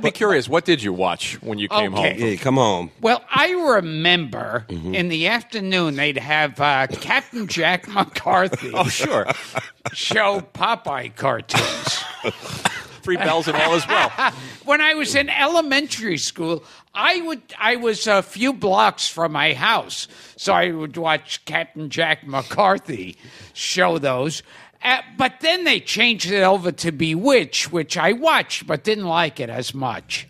I'd be curious. What did you watch when you came Okay. home? Yeah, come home. Well, I remember Mm-hmm. in the afternoon they'd have uh, Captain Jack McCarthy Oh, sure. show Popeye cartoons. Three bells and all as well. when I was in elementary school, I would I was a few blocks from my house, so I would watch Captain Jack McCarthy show those. Uh, but then they changed it over to Bewitch, which I watched but didn't like it as much.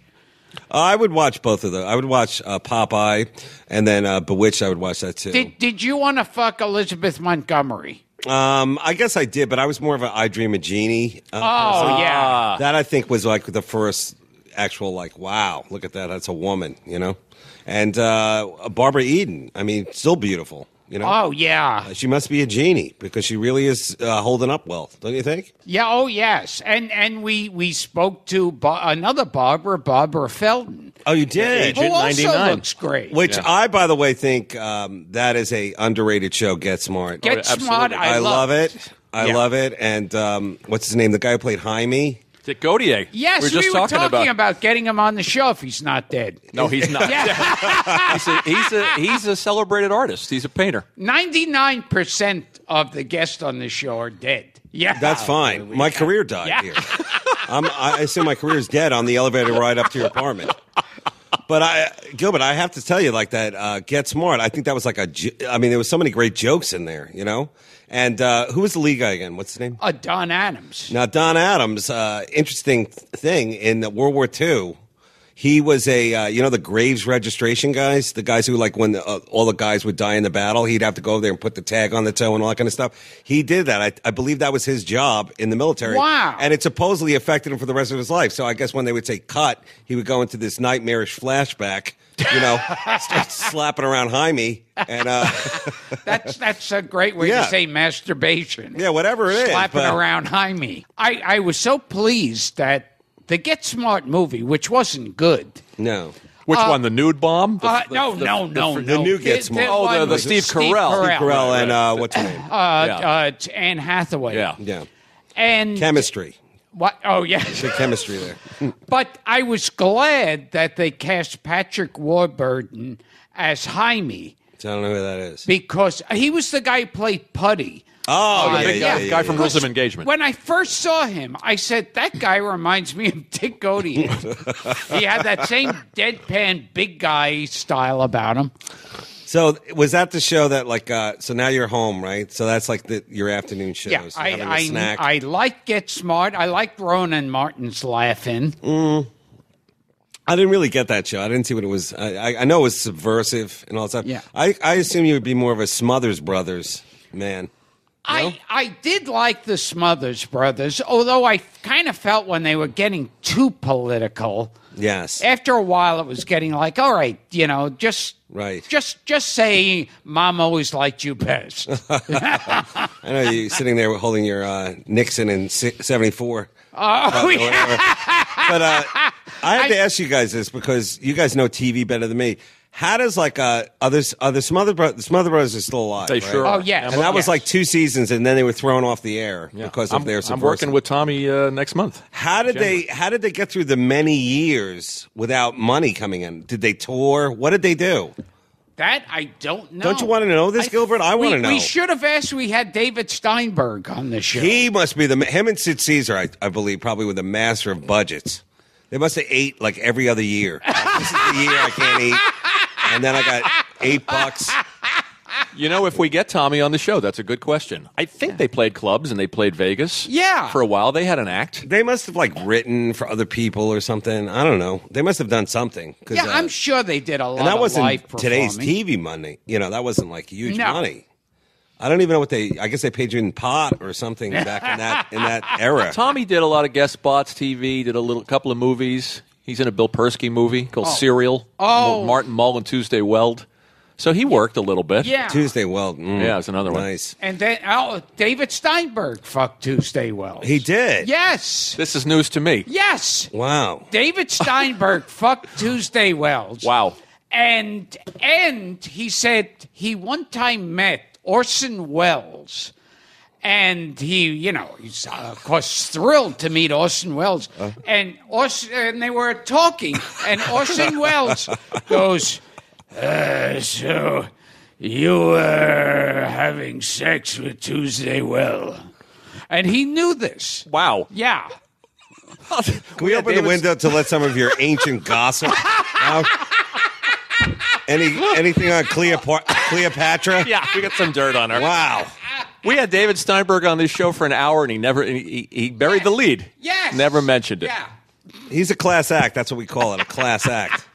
Uh, I would watch both of them. I would watch uh, Popeye and then uh, Bewitched. I would watch that too. Did Did you want to fuck Elizabeth Montgomery? Um, I guess I did, but I was more of an I Dream a Jeannie. Uh, Oh yeah. that I think was like the first actual like, wow, look at that, that's a woman, you know. And uh, Barbara Eden, I mean, still beautiful, you know. Oh yeah. She must be a genie because she really is uh, holding up well, don't you think? Yeah. Oh yes. And and we we spoke to Bo- another Barbara, Barbara Feldon, Oh, you did. who also 99. looks great. Which Yeah. I, by the way, think um, that is a underrated show. Get smart. Get absolutely. smart. I, I, love it. I Yeah. love it. And um, what's his name? The guy who played Hymie. Dick Gautier. Yes, we were just talking, about. getting him on the show if he's not dead. No, he's not. He's, a, he's a he's a celebrated artist. He's a painter. 99% of the guests on the show are dead. Yeah. That's fine. My career died Yeah. here. I'm, I assume my career is dead on the elevator ride up to your apartment. But I, Gilbert, I have to tell you, like that, uh, Get Smart. I think that was like a. I mean, there was so many great jokes in there, you know. And uh, who was the lead guy again? What's his name? Uh, Don Adams. Now, Don Adams, uh, interesting thing in World War II, he was a, uh, you know, the Graves registration guys, the guys who, like, when uh, all the guys would die in the battle, he'd have to go over there and put the tag on the toe and all that kind of stuff. He did that. I, I believe that was his job in the military. Wow. And it supposedly affected him for the rest of his life. So I guess when they would say cut, he would go into this nightmarish flashback, you know, start slapping around Hymie. And, uh, That's that's a great way Yeah. to say masturbation. yeah, whatever it is. Slapping but- around Hymie. I, I was so pleased that the Get Smart movie, which wasn't good. No. Which one? The nude bomb? The- Uh, the- no, the- no, the- no, the- no. the new Get Smart. Oh, the- one the with Steve Carell. Carell. Carell and, uh, what's her name? Uh, Yeah. uh, Anne Hathaway. Yeah. yeah. And Chemistry. What? Oh, yeah. Good chemistry there. But I was glad that they cast Patrick Warburton as Hymie I don't know who that is. because he was the guy who played Puddy. Oh, oh the yeah, big yeah, guy, yeah, guy yeah. from Rules of Engagement. When I first saw him, I said, that guy reminds me of Dick Gautier. he had that same deadpan big guy style about him. So was that the show that like? Uh, so now you're home, right? So that's like the your afternoon shows. Yeah, I, I. I like Get Smart. I like Rowan and Martin's Laugh-In. I didn't really get that show. I didn't see what it was. I, I, I know it was subversive and all that stuff. Yeah. I, I assume you would be more of a Smothers Brothers man. I, I did like the Smothers Brothers, although I kind of felt when they were getting too political. Yes. After a while, it was getting like, all right, you know, just Right. just just say, "Mom always liked you best." I know you're sitting there holding your uh, Nixon in '74. oh, or yeah. But uh, I have to ask you guys this because you guys know TV better than me. How does like uh, others? Other Smother Brothers? Smother Brothers are still alive. They right? sure Oh yeah, And that was yes. like two seasons, and then they were thrown off the air Yeah. because of I'm, their I'm working with Tommy uh, next month. How did they? How did they get through the many years without money coming in? Did they tour? What did they do? that. I don't know. Don't you want to know this, Gilbert? I we, want to know. We should have asked. We had David Steinberg on the show. He must be the him and Sid Caesar, I, I believe, probably were the master of budgets. They must have ate like every other year. This is the year I can't eat, and then I got eight bucks. You know, if we get Tommy on the show, that's a good question. I think they played clubs and they played Vegas. Yeah. For a while, they had an act. They must have like written for other people or something. I don't know. They must have done something. 'cause, yeah, uh, I'm sure they did a lot and that of wasn't live today's performing. TV money. You know, that wasn't like huge No. money. I don't even know what they. I guess they paid you in pot or something back in that in that era. Tommy did a lot of guest spots, TV, did a little couple of movies. He's in a Bill Persky movie called Serial. Oh. Martin Mull and Tuesday Weld. So he worked a little bit. Yeah. Tuesday, Weld. mm, Yeah, it's another one. Nice. And then oh, David Steinberg fucked Tuesday Weld. He did. Yes. This is news to me. Yes. Wow. David Steinberg fucked Tuesday Wells. Wow. And and he said he one time met Orson Welles and he, you know, he's uh, of course thrilled to meet Orson Welles, and Orson, and they were talking, and Orson Welles goes, uh, "So you were having sex with Tuesday Well," and he knew this. Wow. Yeah. Can we open the window to let some of your ancient gossip out? Any anything on Cleopatra? Cleopatra? Yeah, we got some dirt on her. Wow. We had David Steinberg on this show for an hour, and he never he, he buried the lead. Yes. Never mentioned it. Yeah. He's a class act. That's what we call it, a class act.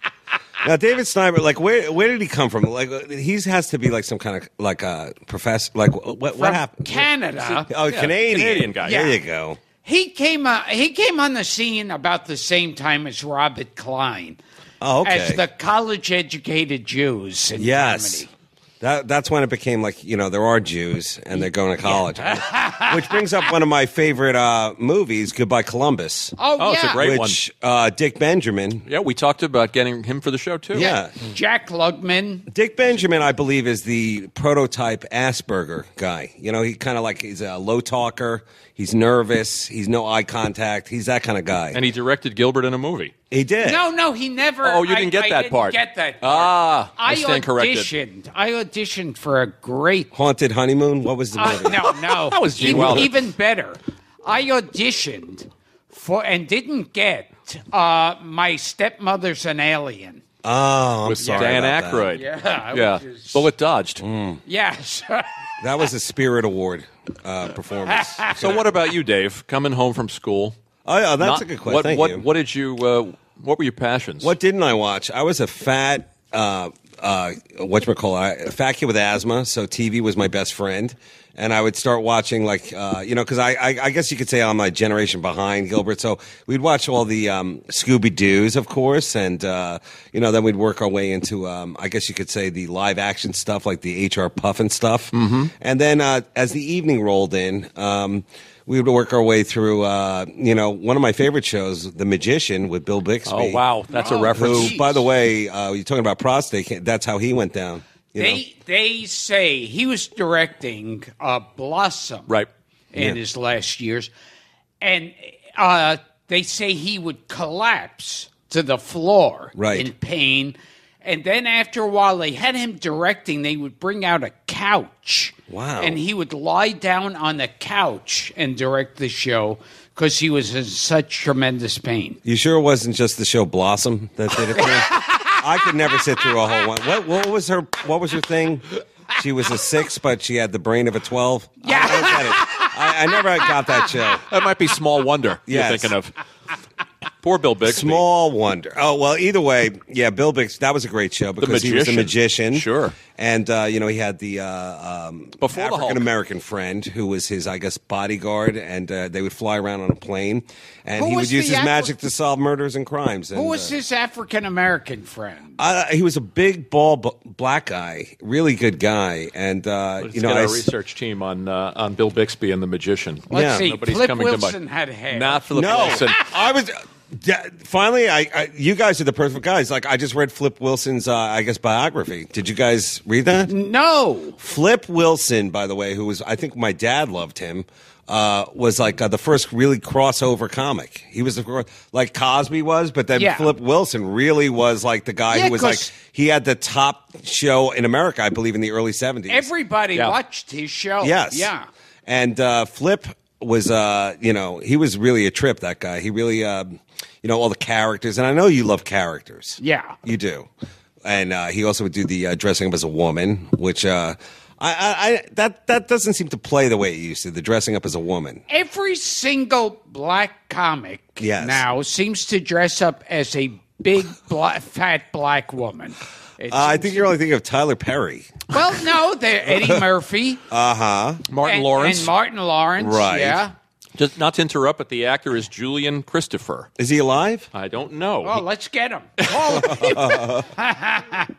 Now, David Snyder, like, where where did he come from? Like, he has to be like some kind of like a professor. Like, what what From happened? Canada. Oh, Yeah, Canadian. Canadian guy. There Yeah. you go. He came uh, he came on the scene about the same time as Robert Klein. Oh, okay. As the college educated Jews in Yes. comedy. That, that's when it became like, you know, there are Jews and they're going to college. Which brings up one of my favorite uh, movies, Goodbye Columbus. Oh, Oh, yeah. it's a great- which uh, Dick Benjamin. Yeah, we talked about getting him for the show too. Yeah. Jack Klugman. Dick Benjamin, I believe, is the prototype Asperger guy. You know, he kind of like he's a low talker. He's nervous. He's no eye contact. He's that kind of guy. and he directed Gilbert in a movie. He did. No, no, he never. Oh, you didn't get I that didn't part. Get that? Part. Ah, I I stand corrected. auditioned. I auditioned for a great. Haunted Honeymoon. What was the Uh, no, no, That was Gene even, Wilder. even better. I auditioned for and didn't get. Uh, my stepmother's an alien. Oh, I'm With sorry Dan about that. Aykroyd. Yeah, Yeah. which is- Bullet dodged. Yes. That was a Spirit Award uh, performance. So what about you, Dave? Coming home from school. Oh, yeah, that's Not- a good question. What, Thank what, you. what did you? Uh, what were your passions? What didn't I watch? I was a fat, uh, uh, whatchamacallit, a fat kid with asthma, so TV was my best friend. And I would start watching, like, uh, you know, because I, I, I guess you could say I'm a generation behind Gilbert. So we'd watch all the um, Scooby Doo's, of course. And, uh, you know, then we'd work our way into, um, I guess you could say, the live action stuff, like the H.R. Pufnstuf. Mm-hmm. And then uh, as the evening rolled in, um, we would work our way through, uh, you know, one of my favorite shows, The Magician with Bill Bixby. Oh wow, that's a Oh, reference. Who, by the way, uh, you're talking about prostate. That's how he went down. You know? they they say he was directing uh, Blossom Right. in Yeah. his last years, and uh, they say he would collapse to the floor Right. in pain. And then after a while, they had him directing. They would bring out a couch. Wow. And he would lie down on the couch and direct the show because he was in such tremendous pain. You sure it wasn't just the show Blossom that did it? I could never sit through a whole one. What, what was her? What was her thing? She was a six, but she had the brain of a twelve. Yeah. I, don't get it. I, I never got that show. That might be Small Wonder. Yes. You're thinking of. Poor Bill Bixby. Small wonder. Oh well, either way, yeah. Bill Bixby. That was a great show because he was a Magician. magician. Sure. And uh, you know he had the uh, um, Before the Hulk. African American friend who was his, I guess, bodyguard, and uh, they would fly around on a plane, and Who he would use his Afri- magic to solve murders and crimes. Who was uh, his African American friend? Uh, he was a big, bald, b- black guy, really good guy, and uh, Let's you know, get I our s- research team on uh, on Bill Bixby and the Magician. Let's yeah. see. Nobody's Flip coming to Wilson my- had hair. Not Philip no, Wilson. I was. Yeah, finally, I, I you guys are the perfect guys. Like I just read Flip Wilson's, uh, I guess, biography. Did you guys read that? no. Flip Wilson, by the way, who was I think my dad loved him. Uh, was like uh, the first really crossover comic. He was the fir- like Cosby was, but then Yeah. Flip Wilson really was like the guy Yeah, who was like 'cause- he had the top show in America, I believe, in the early seventies. Everybody Yeah. watched his show. Yes. Yeah. And uh, Flip was, uh, you know, he was really a trip. That guy. He really, uh, you know, all the characters. And I know you love characters. Yeah. you do. And uh, he also would do the uh, dressing up as a woman, which uh, I, I, I that that doesn't seem to play the way it used to. The dressing up as a woman. Every single black comic Yes. now seems to dress up as a big, black, fat black woman. It Uh, I think you're only thinking of Tyler Perry. Well, no, they're Eddie Murphy Uh huh. Martin and, Lawrence. and Martin Lawrence. Right. Yeah. Just not to interrupt, but the actor is Julian Christopher. Is he alive? I don't know. Well, let's get him. Him.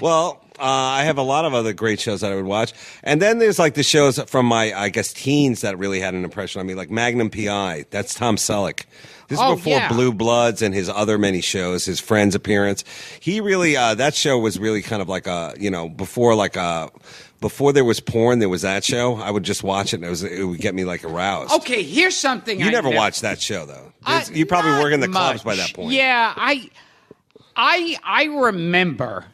Well, uh, I have a lot of other great shows that I would watch, and then there's like the shows from my, I guess, teens that really had an impression on me, like Magnum PI. That's Tom Selleck. This is Oh, before yeah. Blue Bloods and his other many shows, his Friends appearance. He really, uh, that show was really kind of like a, you know, before like a, before there was porn, there was that show. I would just watch it, and it was it would get me like aroused. Okay, here's something You I never watched that show though. You probably were in the clubs by that point. Yeah, I, I, I remember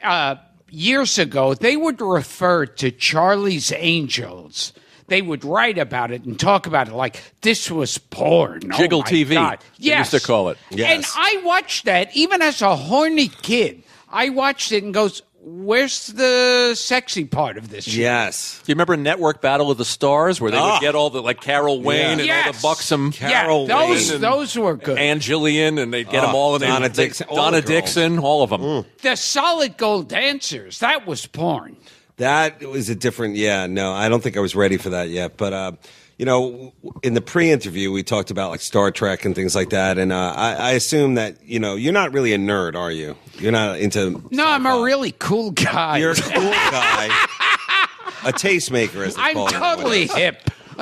uh, years ago they would refer to Charlie's Angels. They would write about it and talk about it like this was porn. Oh, Jiggle my TV, God. they used to call it. And I watched that even as a horny kid. I watched it and goes, "Where's the sexy part of this?" shit?" Yes. Do you remember Network Battle of the Stars, where they Ah. would get all the like Carol Wayne and all the buxom Carol yeah, those Wayne those were good. Ann Jillian, and they'd get Ah, them all. And they- Donna they- Dixon, all Donna the. Dixon, all of them. the solid gold dancers that was porn. That was a different. Yeah, no, I don't think I was ready for that yet. But uh, you know, in the pre-interview, we talked about like Star Trek and things like that. And uh, I, I assume that you know you're not really a nerd, are you? You're not into. No, I'm a really cool guy. You're a cool guy, a tastemaker, as they I'm call totally hip.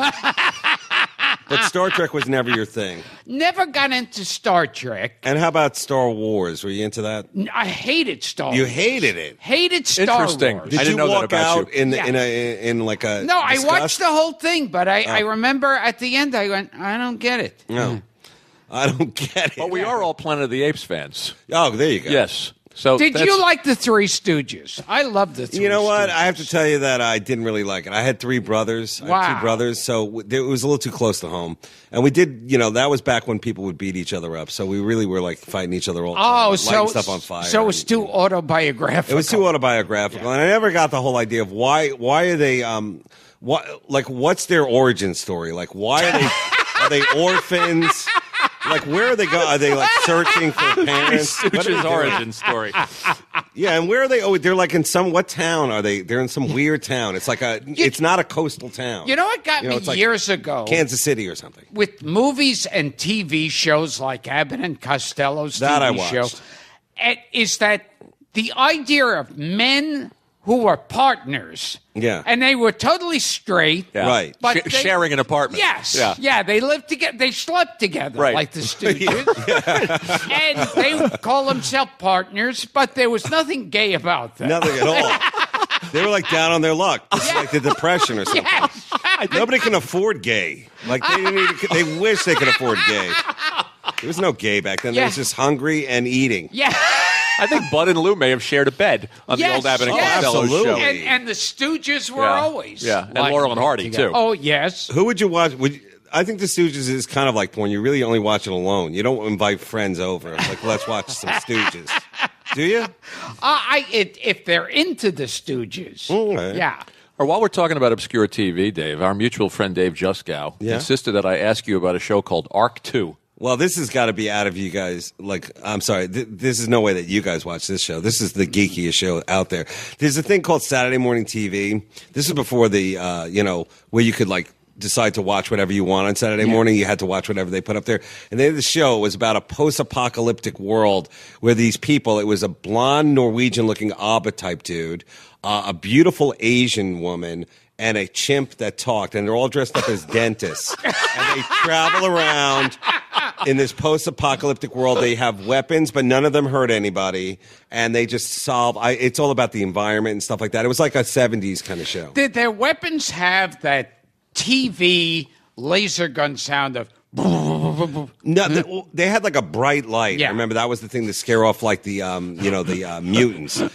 But Star Trek was never your thing. Never got into Star Trek. And how about Star Wars? Were you into that? I hated Star. Wars. You hated it. hated Star Interesting. Wars. Did I didn't you know that walk about out you. in Yeah. in a in like a no, I disgust? watched the whole thing, but I, I Oh. remember at the end I went, I don't get it. No, I don't get it. But we are all Planet of the Apes fans. Oh, there you go. Yes. So Did you like the Three Stooges? I love the Three You know what? Stooges. I have to tell you that I didn't really like it. I had three brothers. I had Wow. two brothers, so it was a little too close to home. And we did, you know, that was back when people would beat each other up. So we really were like fighting each other all the time, Oh, so stuff on fire. So it's and- too autobiographical. It was too autobiographical, and I never got the whole idea of why. Why are they? Um, what like what's their origin story? Like why are they? are they orphans? Like where are they going? Are they like searching for parents? What is are they Stooges' doing? origin story. Yeah, and where are they? Oh, they're like in some what town are they? They're in some weird town. It's like a. It's not a coastal town. You know what got You know, me it's like years ago? Kansas City or something. with movies and TV shows like Abbott and Costello's That TV I watched. show, is that the idea of men who were partners, Yeah. and they were totally straight, Yeah. Right. But Sh- they- sharing an apartment. Yes, Yeah. yeah, they lived together. They slept together, Right. like the Stooges, and they would call themselves partners. But there was nothing gay about that. Nothing at all. they were like down on their luck, It's like the depression or something. Yes. Nobody can afford gay. Like they they wish they could afford gay. There was no gay back then. There was just hungry and eating. yeah. I think Bud and Lou may have shared a bed on the old Abbott and yes. Costello show. And, and the Stooges were Yeah. always Yeah, and like- Laurel and Hardy, too. Oh yes, Who would you watch? Would you- I think The Stooges is kind of like porn. You really only watch it alone. You don't invite friends over. Like, let's watch some Stooges. Do you? Uh, I it, if they're into the Stooges, Okay. yeah. Or while we're talking about obscure TV, Dave, our mutual friend Dave Juskow Yeah? insisted that I ask you about a show called Ark 2. Well, this has got to be out of you guys. Like, I'm sorry. Th- this is no way that you guys watch this show. This is the geekiest show out there. There's a thing called Saturday morning TV. This is before the, uh, you know, where you could like decide to watch whatever you want on Saturday morning. You had to watch whatever they put up there. And then the show was about a post-apocalyptic world where these people. It was a blonde Norwegian-looking Abba type dude, uh, a beautiful Asian woman. And a chimp that talked, and they're all dressed up as dentists, and they travel around in this post-apocalyptic world. They have weapons but none of them hurt anybody. And they just solve I, it's all about the environment and stuff like that. It was like a 70s kind of show. Did their weapons have that TV laser gun sound of? No they, they had like a bright light. Yeah. I remember that was the thing to scare off like the um, you know the uh, mutants. And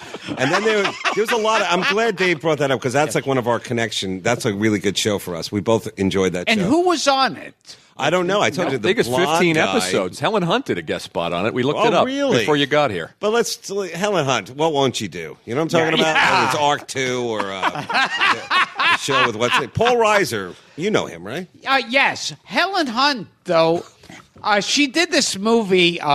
then there, there was a lot of i'm glad dave brought that up because that's like one of our connection that's a really good show for us. We both enjoyed that And show. who was on it? I don't know i told I you the think it's 15 guy- episodes. Helen Hunt did a guest spot on it. We looked Oh, it up really? before you got here. But let's Helen Hunt. What won't you do? You know what I'm talking Yeah. about? Yeah. Whether it's Ark Two or uh, the, the show with what's it? Paul Reiser. You know him, right? Uh, yes, Helen Hunt. Though uh, she did this movie. Uh,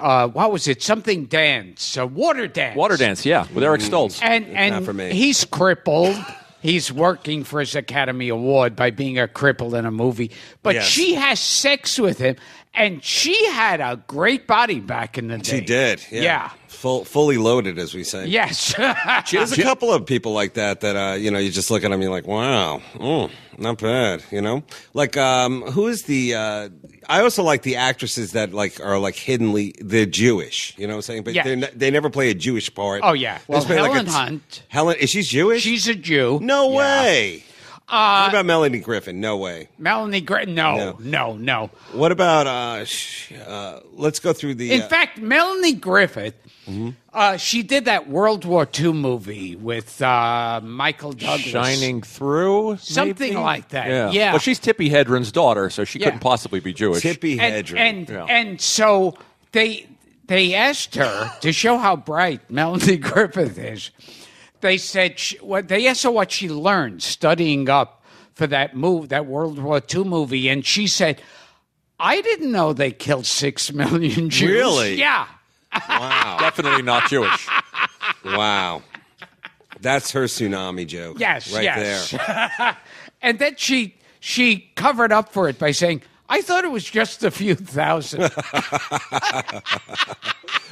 uh, what was it? Something dance. Uh, water dance. Water Dance, yeah, with Eric Stoltz. And and not for me. he's crippled. He's working for his Academy Award by being a cripple in a movie. But Yes. she has sex with him, and she had a great body back in the day. She did. Yeah. Yeah. Full, fully loaded, as we say. Yes. There's a couple of people like that that uh, you know you just look at them you're like wow mm, not bad you know like um, who is the uh, I also like the actresses that like are like hiddenly they're Jewish you know what I'm saying but Yeah. they're they never play a Jewish part Oh, yeah. Well, play, like, Helen t- Hunt- Helen is she Jewish She's a Jew. no Yeah. way Uh, what about Melanie Griffith no way Melanie Gray. No, No. no, no. what about uh, sh- uh let's go through the In uh, fact, Melanie Griffith, Mm-hmm. uh, she did that World War II movie with uh, Michael Douglas. Shining through, Something maybe? like that, Yeah. yeah. Well, she's Tippi Hedren's daughter, so she Yeah. couldn't possibly be Jewish. Tippi and Hedren and, Yeah. and so they they asked her to show how bright Melanie Griffith is. They said she, what they asked her what she learned studying up for that move that World War II movie, and she said, "I didn't know they killed six million Jews." Really? Yeah. wow Definitely not Jewish. wow that's her tsunami joke Yes. right yes. there and then she she covered up for it by saying, "I thought it was just a few thousand.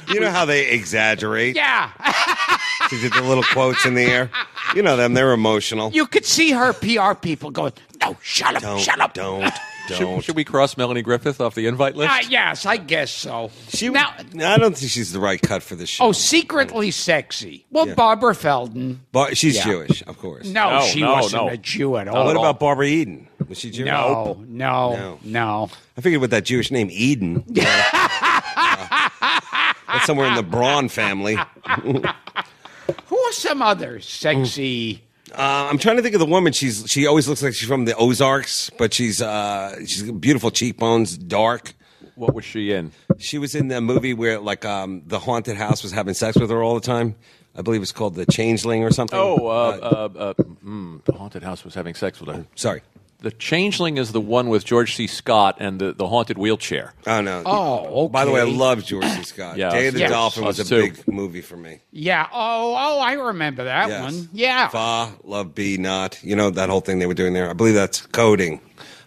you know how they exaggerate yeah. She did the little quotes in the air. You know them; they're emotional. You could see her PR people going, "No, shut up, don't, shut up." don't, don't. should we cross Melanie Griffith off the invite list? Uh, yes, I guess so. She, now, I don't think she's the right cut for the show. oh, secretly sexy. Well, Yeah. Barbara Feldon. Bar- she's yeah. Jewish, of course. No, No, she no, wasn't no. a Jew at all. What about Barbara Eden? Was she Jewish? No, no, No. no. I figured with that Jewish name, Eden. uh, that's somewhere in the Braun family. Who are some other sexy? Uh, I'm trying to think of the woman. She's she always looks like she's from the Ozarks, but she's uh, she's beautiful cheekbones, dark. What was she in? She was in the movie where like um, the haunted house was having sex with her all the time. I believe it's called The Changeling or something. Oh, uh, uh, uh, mm, the haunted house was having sex with her. sorry. The Changeling is the one with George C. Scott and the, the haunted wheelchair. Oh no. Oh, okay. By the way, I love George C. Scott. Yeah, Day of the Yes. Dolphin was a too. big movie for me. Yeah. Oh, oh, I remember that Yes. one. Yeah. Fa, love, be, not. You know that whole thing they were doing there. I believe that's coding.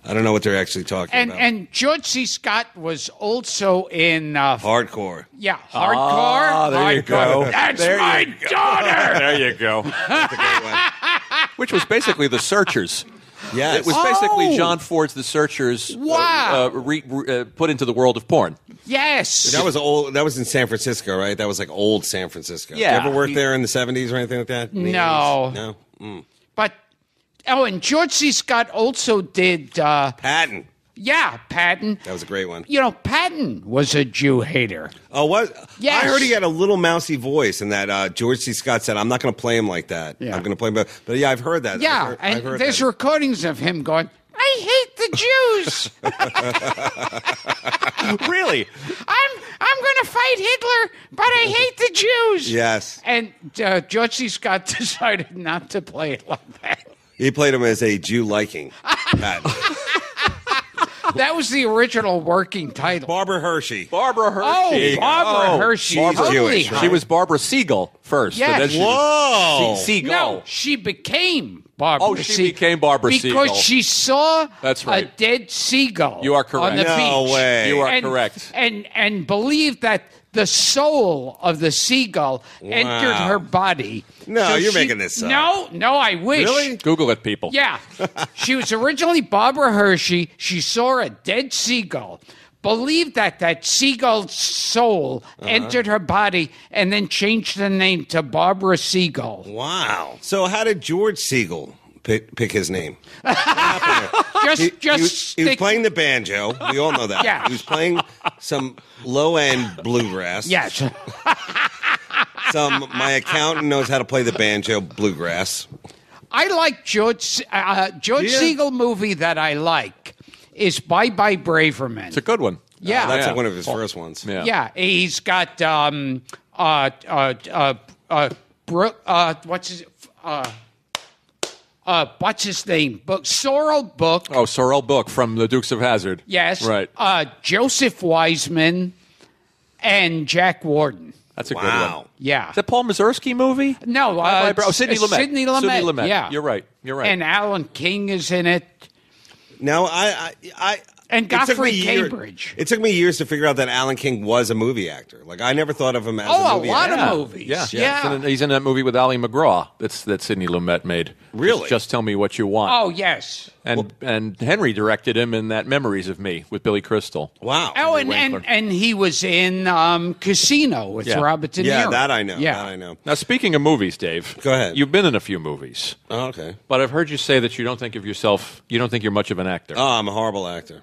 I don't know what they're actually talking And about. and George C. Scott was also in uh, Hardcore. yeah hardcore. Ah, there you go. That's There my you daughter. There you go. That's a great one. Which was basically The Searchers. Yes. It was basically Oh. John Ford's The Searchers uh, Wow. uh, re, re, uh, put into the world of porn. Yes. that was old. That was in San Francisco, right? That was like old San Francisco. Yeah. You ever work He- there in the seventies or anything like that? In the No. 80s? No. Mm. But oh, and George C. Scott also did. Uh, Patton. Yeah, Patton. That was a great one. You know, Patton was a Jew hater. Oh, what? Yes. I heard he had a little mousy voice, and that uh, George C. Scott said, "I'm not going to play him like that. Yeah. I'm going to play him." But, but yeah, I've heard that. I've Yeah, heard- I've and heard there's that. recordings of him going. I hate the Jews. Really? I'm I'm going to fight Hitler, but I hate the Jews. Yes, And uh, George C. Scott decided not to play it like that. he played him as a Jew liking. Patton. That was the original working title. Barbara Hershey. Barbara oh, Hershey. Oh, Barbara Oh, Hershey. Barbara- Holy Jewish. She was Barbara Siegel first. Yes. and then she Whoa. Se- Siegel. No, she became Barbara. Oh, she Siegel became Barbara because Siegel. she saw That's right. a dead seagull. You are correct. On the No beach. way. You are and, correct. And and believed that the soul of the seagull entered her body. No, you're she- making this up. No, no, I wish. Really? Google it, people. Yeah. she was originally Barbara Hershey. She saw a dead seagull, believed that that seagull's soul Uh-huh. entered her body, and then changed the name to Barbara Seagull. Wow. So how did George Seagull pick, pick his name? Just, He, just he was, he was playing the banjo. We all know that. Yeah. He was playing some low end bluegrass. Yes. Some my accountant knows how to play the banjo bluegrass. I like George uh, George Yeah. Segal movie that I like is Bye Bye Braverman. It's a good one. Yeah. Uh, that's Yeah. like one of his first ones. Yeah. yeah, he's got um uh uh uh uh, Bro- uh what's his uh uh what's his name? Book Sorrell Booke. Oh, Sorrell Booke from the Dukes of Hazzard. Yes. Right. Uh Joseph Wiseman and Jack Warden. That's a good one. Wow. Yeah. Is that Paul Mazursky movie? No, Bye uh, Bye Bro- oh, Sidney it's Lumet. Sidney Lumet. Sidney Lumet. Yeah, You're right. You're right. And Alan King is in it. Now I I, I And it Godfrey me year- Cambridge. it took me years to figure out that Alan King was a movie actor. Like I never thought of him as Oh, a a movie lot actor. of yeah. movies. Yeah, Yeah. He's in, he's in that movie with Ali MacGraw. That's that Sidney Lumet made. Really? Just, Just tell me what you want. Oh yes. and and Henry directed him in that Memories of Me with Billy Crystal. Wow. Oh, and, Winkler. and and he was in um, Casino with Yeah. Robert De Niro. yeah, that I know. Yeah, That I know. Now, speaking of movies, Dave, Go ahead. You've been in a few movies, Oh, okay. but I've heard you say that you don't think of yourself. You don't think you're much of an actor. Oh, I'm a horrible actor.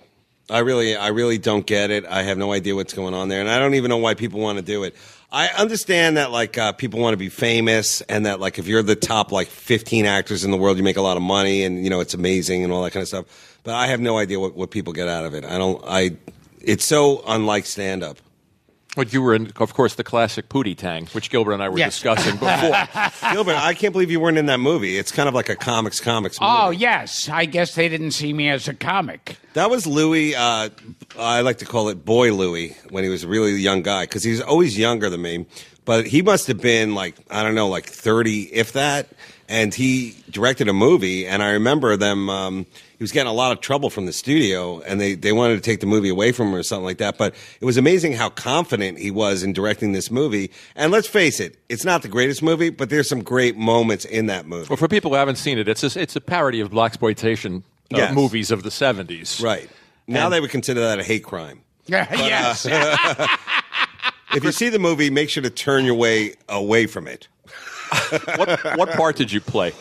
I really, I really don't get it. I have no idea what's going on there, and I don't even know why people want to do it. I understand that like uh, people want to be famous, and that like if you're the top like 15 actors in the world, you make a lot of money, and you know it's amazing and all that kind of stuff. But I have no idea what, what people get out of it. I don't. I. It's so unlike stand up. But you were in, of course, the classic Pootie Tang, which Gilbert and I were Yes. discussing before. Gilbert, I can't believe you weren't in that movie. It's kind of like a comics comics movie. Oh yes, I guess they didn't see me as a comic. That was Louis. Uh, I like to call it Boy Louis when he was a really young guy because he's always younger than me. But he must have been like I don't know, like thirty, if that. And he directed a movie, and I remember them. Um, he was getting a lot of trouble from the studio, and they they wanted to take the movie away from him or something like that. But it was amazing how confident he was in directing this movie. And let's face it, it's not the greatest movie, but there's some great moments in that movie. well, for people who haven't seen it, it's a, it's a parody of black exploitation uh, Yes. movies of the '70s. Right now, they would consider that a hate crime. yes. If you see the movie, make sure to turn your way away from it. What what part did you play?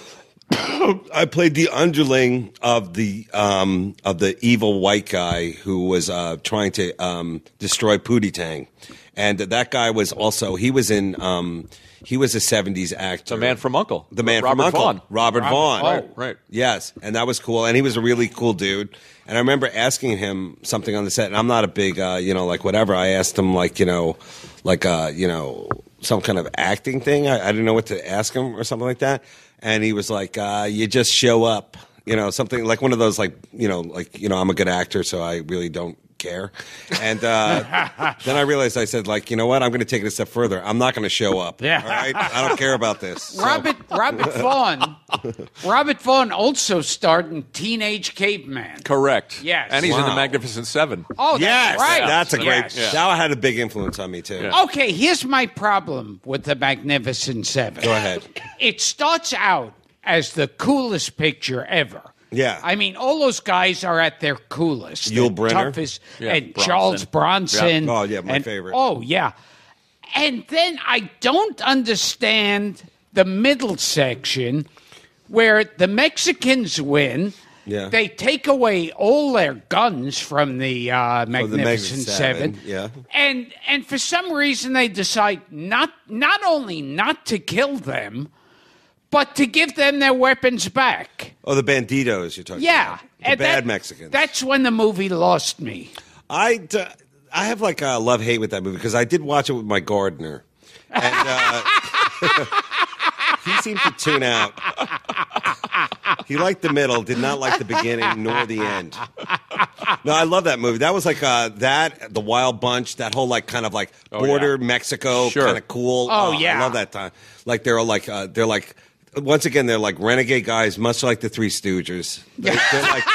I played the underling of the um, of the evil white guy who was uh, trying to um, destroy Pootie Tang, and that guy was also he was in um, he was a '70s actor. The Man from Uncle. the man Robert from Uncle, Vaughn. Robert, Robert- Vaughn. oh. Right, right. Yes, and that was cool, and he was a really cool dude. And I remember asking him something on the set, and I'm not a big, uh, you know, like whatever. I asked him, like, you know, like, uh, you know, some kind of acting thing. I, I didn't know what to ask him or something like that. And he was like, uh, "You just show up," you know, something like one of those, like, you know, like, you know, I'm a good actor, so I really don't care. And uh, then I realized I said, like, you know what? I'm going to take it a step further. I'm not going to show up. Yeah. All right, I don't care about this. So- Robert Robert Vaughn. Robert Vaughn also starred in Teenage Caveman. Correct. Yes. And he's in the Magnificent Seven. Oh, that's Yes, right. that's a great. Yes. That had a big influence on me too. Yeah. Okay, here's my problem with the Magnificent Seven. Go ahead. It starts out as the coolest picture ever. Yeah. I mean, all those guys are at their coolest. Yul The Brynner? toughest, Yeah, and Bronson. Charles Bronson. Yeah. Oh, yeah, my and- favorite. Oh, yeah. And then I don't understand the middle section where the Mexicans win. Yeah. They take away all their guns from the uh, Magnificent Magnificent Seven. Seven, yeah. And and for some reason they decide not not only not to kill them, but to give them their weapons back. Oh, the banditos you're talking Yeah, about. The and bad that- Mexicans. That's when the movie lost me. I, d- I have like a love hate with that movie because I did watch it with my gardener. And uh, he seemed to tune out. He liked the middle, did not like the beginning nor the end. No, I love that movie. That was like uh, that, the Wild Bunch, that whole like kind of like border yeah. Mexico, Sure. kind of cool. Oh, yeah, I love that time. Like they're all like uh, they're like once again they're like renegade guys, much like the Three Stooges. They, they're like.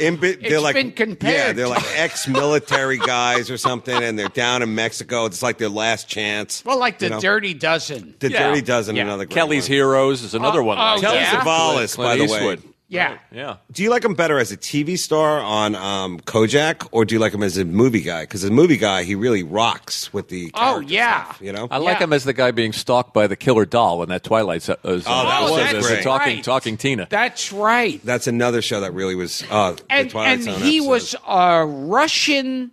In, bi- they're It's like been compared yeah, they're like ex-military guys or something, and they're down in Mexico. It's like their last chance. Well, like the you know? Dirty Dozen. The Yeah. Dirty Dozen, Yeah. another great Kelly's one. Heroes is another Oh, one. oh, like Kelly Yeah. that. Savalas, by Clint the Eastwood. Way. Yeah. Yeah. Do you like him better as a TV star on um, Kojak, or do you like him as a movie guy? Because as a movie guy, he really rocks with the. Oh, yeah. stuff, you know. I like Yeah. him as the guy being stalked by the killer doll in that Twilight. se- Uh, Oh, that was as a great. talking Right. talking Tina. That's right. That's another show that really was. Uh, and Twilight and Zone he episode. was a Russian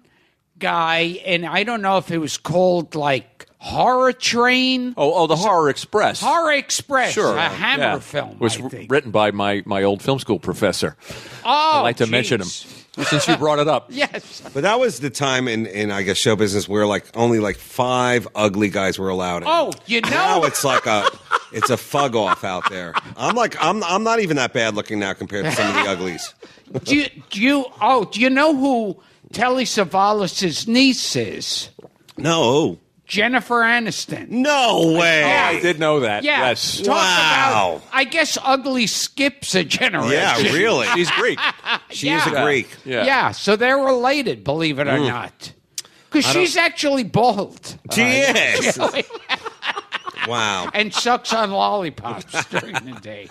guy, and I don't know if it was called like Horror Train, Oh, oh, the Horror Express. Horror Express, Sure, a Hammer yeah. film. was I think. written by my, my old film school professor. oh, I'd like to oh, mention him since you brought it up. Yes. But that was the time in, in I guess show business where like only like five ugly guys were allowed. In. Oh, you know- now it's like a it's a fug off out there. I'm like I'm I'm not even that bad looking now compared to some of the uglies. do you, do you? Oh, do you know who Telly Savalas' niece is? No, Jennifer Aniston. No way. Yeah. I did know that. Yeah, Yes. talk Wow. about. I guess ugly skips a generation. Yeah, really. She's Greek. She is a Greek. Yeah. Yeah, so they're related, believe it or mm. not. Because she's actually bald She is. wow. and sucks on lollipops during the day.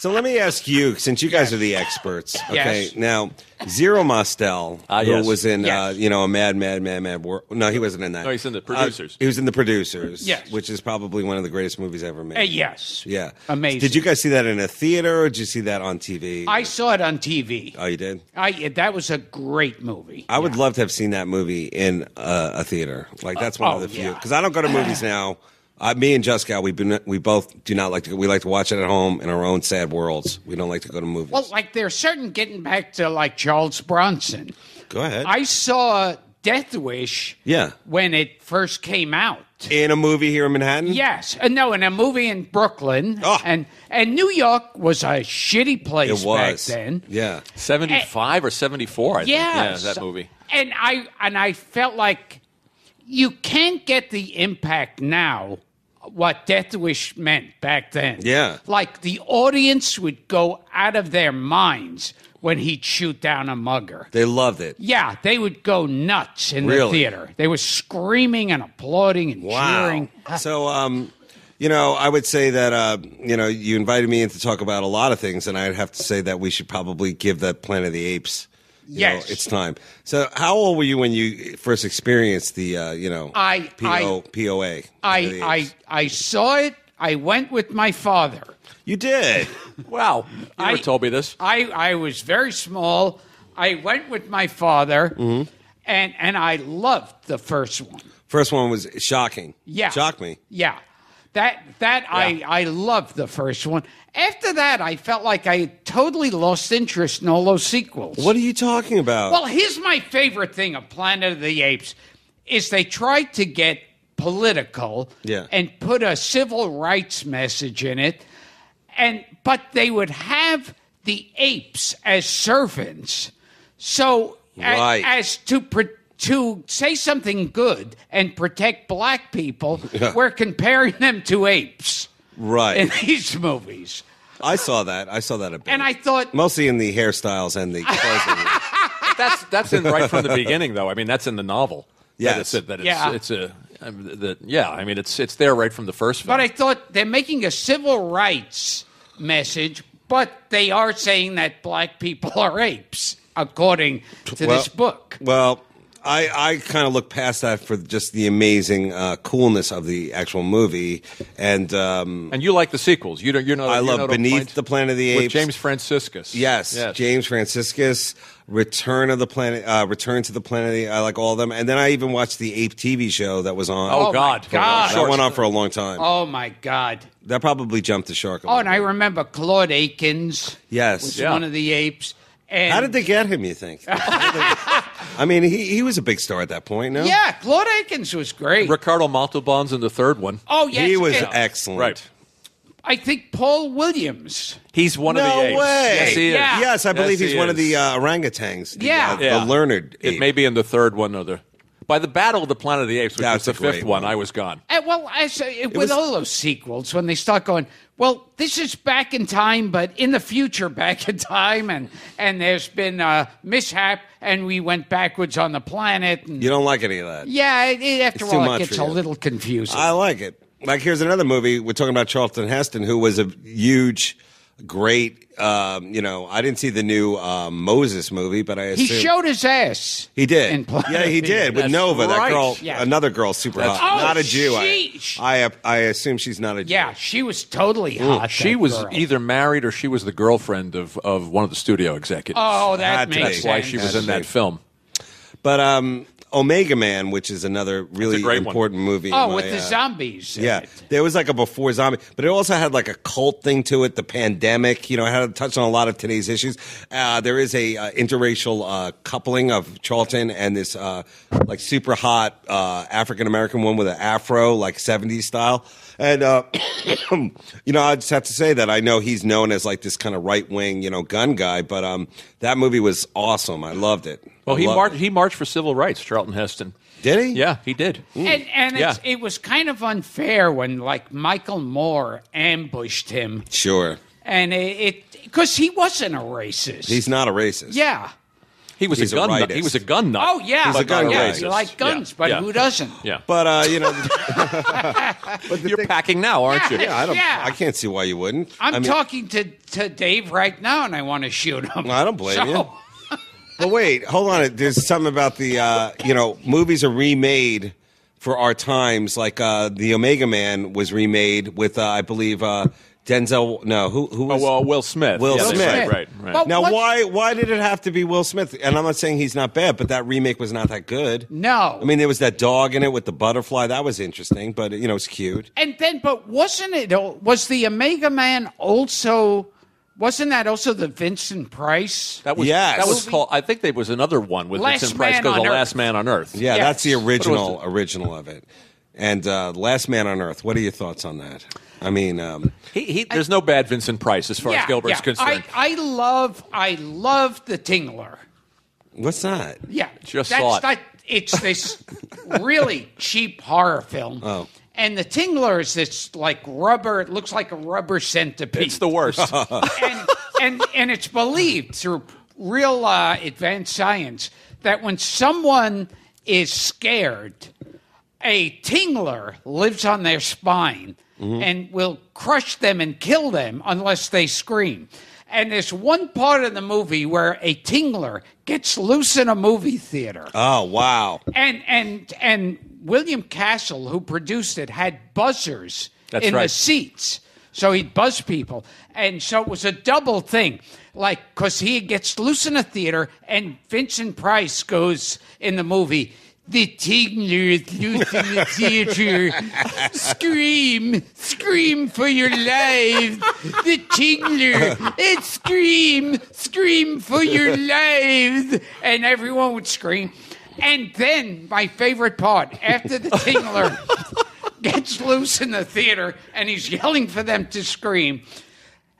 So let me ask you, since you guys are the experts, okay? Yes. Now, Zero Mostel, Ah, who yes. was in, uh, you know, a Mad, Mad, Mad, Mad World. No, he wasn't in that. No, he's in the Uh, producers. he was in the producers. Yes. Which is probably one of the greatest movies ever made. Uh, yes. Yeah. Amazing. Did you guys see that in a theater or did you see that on TV? I saw it on TV. oh, you did? I that was a great movie. I would love to have seen that movie in uh, a theater. Like that's one Oh, of the few yeah. because I don't go to movies now. Uh, me and Jessica, we've been we both do not like to. We like to watch it at home in our own sad worlds. We don't like to go to movies. Well, like there's certain getting back to like Charles Bronson. go ahead. I saw Death Wish. Yeah. When it first came out. in a movie here in Manhattan. Yes, uh, no, in a movie in Brooklyn, Oh. and and New York was a shitty place it was. back then. Yeah. 75 or 74, I think. Yeah, that movie. And I and I felt like you can't get the impact now what Death Wish meant back then. Yeah. Like the audience would go out of their minds when he'd shoot down a mugger. They loved it. Yeah, they would go nuts in the theater. They were screaming and applauding and Wow. cheering. So, um, you know, I would say that uh, you know you invited me in to talk about a lot of things, and I'd have to say that we should probably give the Planet of the Apes. You know, Yes. it's time. So, how old were you when you first experienced the, uh, you know, I- PO, I- POA? I, I, I saw it. I went with my father. you did. Wow. You never I- told me this. I, I was very small. I went with my father, Mm-hmm. and, and I loved the first one. First one was shocking. Yeah. shocked me. Yeah. That that I, I loved the first one. After that, I felt like I totally lost interest in all those sequels. What are you talking about? Well, here's my favorite thing of Planet of the Apes is they tried to get political Yeah. and put a civil rights message in it and but they would have the apes as servants. So Right. as to pro- to say something good and protect black people, Yeah. we're comparing them to apes right. in these movies. I saw that. I saw that a bit. And I thought mostly in the hairstyles and the clothing. That's that's in right from the beginning, though. I mean, that's in the novel. Yeah, That it's, a- that it's, Yeah. it's a. um, that yeah, I mean, it's it's there right from the first film. But I thought they're making a civil rights message, but they are saying that black people are apes, according to Well- this book. Well, I, I kind of look past that for just the amazing uh, coolness of the actual movie, and um, and you like the sequels. You don't. You're not. I you're love not Beneath the Planet of the with Apes. James Franciscus. Yes, yes, James Franciscus, Return of the Planet, uh, Return to the Planet. The, I like all of them, and then I even watched the Ape TV show that was on. Oh, my God. God. that went on for a long time. Oh my God! That probably jumped the shark. A Oh, little and I remember Claude Akins yes. was Yeah. one of the apes. And How did they get him? You think? I mean, he he was a big star at that point. No, Yeah, Claude Akins was great. Ricardo Montalban's in the third one. oh yes, he was and excellent. Right. I think Paul Williams. He's one No of the apes. way. Yes, he is. Yeah. Yes, I believe Yes, he's he one of the is. uh, orangutans. The, Yeah. uh, the Yeah. learned. It ape. may be in the third one or the. By the Battle of the Planet of the Apes, which That's was the fifth one, one. I was gone. Uh, well, as, uh, with was- all those sequels, when they start going, well, this is back in time, but in the future, back in time, and and there's been a mishap, and we went backwards on the planet. And, You don't like any of that. yeah, it, it- after It's all, much it gets a little confusing. I like it. Like here's another movie. We're talking about Charlton Heston, who was a huge, great. Um, you know, I didn't see the new um, Moses movie, but I he showed his ass. he did. in yeah, he did with That's Nova. That right. girl, Yeah. another girl, super That's- hot. Oh, not a Jew. she- I, I I assume she's not a Jew. Yeah, she was totally hot. She that was girl. either married or she was the girlfriend of, of one of the studio executives. Oh, that Had to makes be. That's why sense. she was Had in that be. film. But um, Omega Man, which is another really great one. important movie. Oh, my, with the uh, zombies. Yeah, it. there was like a before zombie, but it also had like a cult thing to it. The pandemic, you know, it had a touch on a lot of today's issues. Uh, there is a uh, interracial uh, coupling of Charlton and this uh, like super hot uh, African American one with an afro, like '70s style. And uh, you know, I just have to say that I know he's known as like this kind of right wing, you know, gun guy. But um, that movie was awesome. I loved it. Well, I he loved- marched. He marched for civil rights. Charlton Heston. Did he? Yeah, he did. And and Yeah. it's, it was kind of unfair when like Michael Moore ambushed him, Sure. and it because he wasn't a racist. He's not a racist. yeah. He was He's a a gun. nut. He was a gun nut. Oh yeah, He's a gun yeah, guy. you like guns, Yeah, but yeah. who doesn't? Yeah. But uh, you know, but You're thing- packing now, aren't you? Yeah, I don't. Yeah. I can't see why you wouldn't. I'm I mean, talking to, to Dave right now, and I want to shoot him. I don't blame So- you. But wait, hold on. There's something about the uh, you know movies are remade for our times. Like uh, the Omega Man was remade with uh, I believe uh, Denzel. No, who who Oh, well, Will Smith. Will Yeah, that's Smith. Right, right, right. Well, now what- why why did it have to be Will Smith? And I'm not saying he's not bad, but that remake was not that good. No. I mean there was that dog in it with the butterfly. That was interesting, but you know it's cute. And then, but wasn't it? Was the Omega Man also? Wasn't that also the Vincent Price? that was Yes. that was called. I think there was another one with Last Vincent Price Man called on The Earth. Last Man on Earth. Yeah, Yes. that's the What was original original of it. And uh, Last Man on Earth. What are your thoughts on that? I mean, um, He, he, there's no bad Vincent Price as far as Gilbert's concerned. I, I love, I love the Tingler. what's that? Yeah, Just that's saw it. not. It's this really cheap horror film. Oh. And the Tingler is this like rubber. It looks like a rubber centipede. it's the worst. and, and and it's believed through real uh, advanced science that when someone is scared, a tingler lives on their spine mm-hmm. and will crush them and kill them unless they scream. And there's one part of the movie where a tingler gets loose in a movie theater Oh wow! and and and William Castle, who produced it, had buzzers That's in the seats, so he'd buzz people, and so it was a double thing. Like, because he gets loose in a theater, and Vincent Price goes in the movie. The Tingler is loose in the theater. Scream, scream for your lives. The Tingler, it scream, scream for your lives. And everyone would scream. And then my favorite part, after the Tingler gets loose in the theater and he's yelling for them to scream,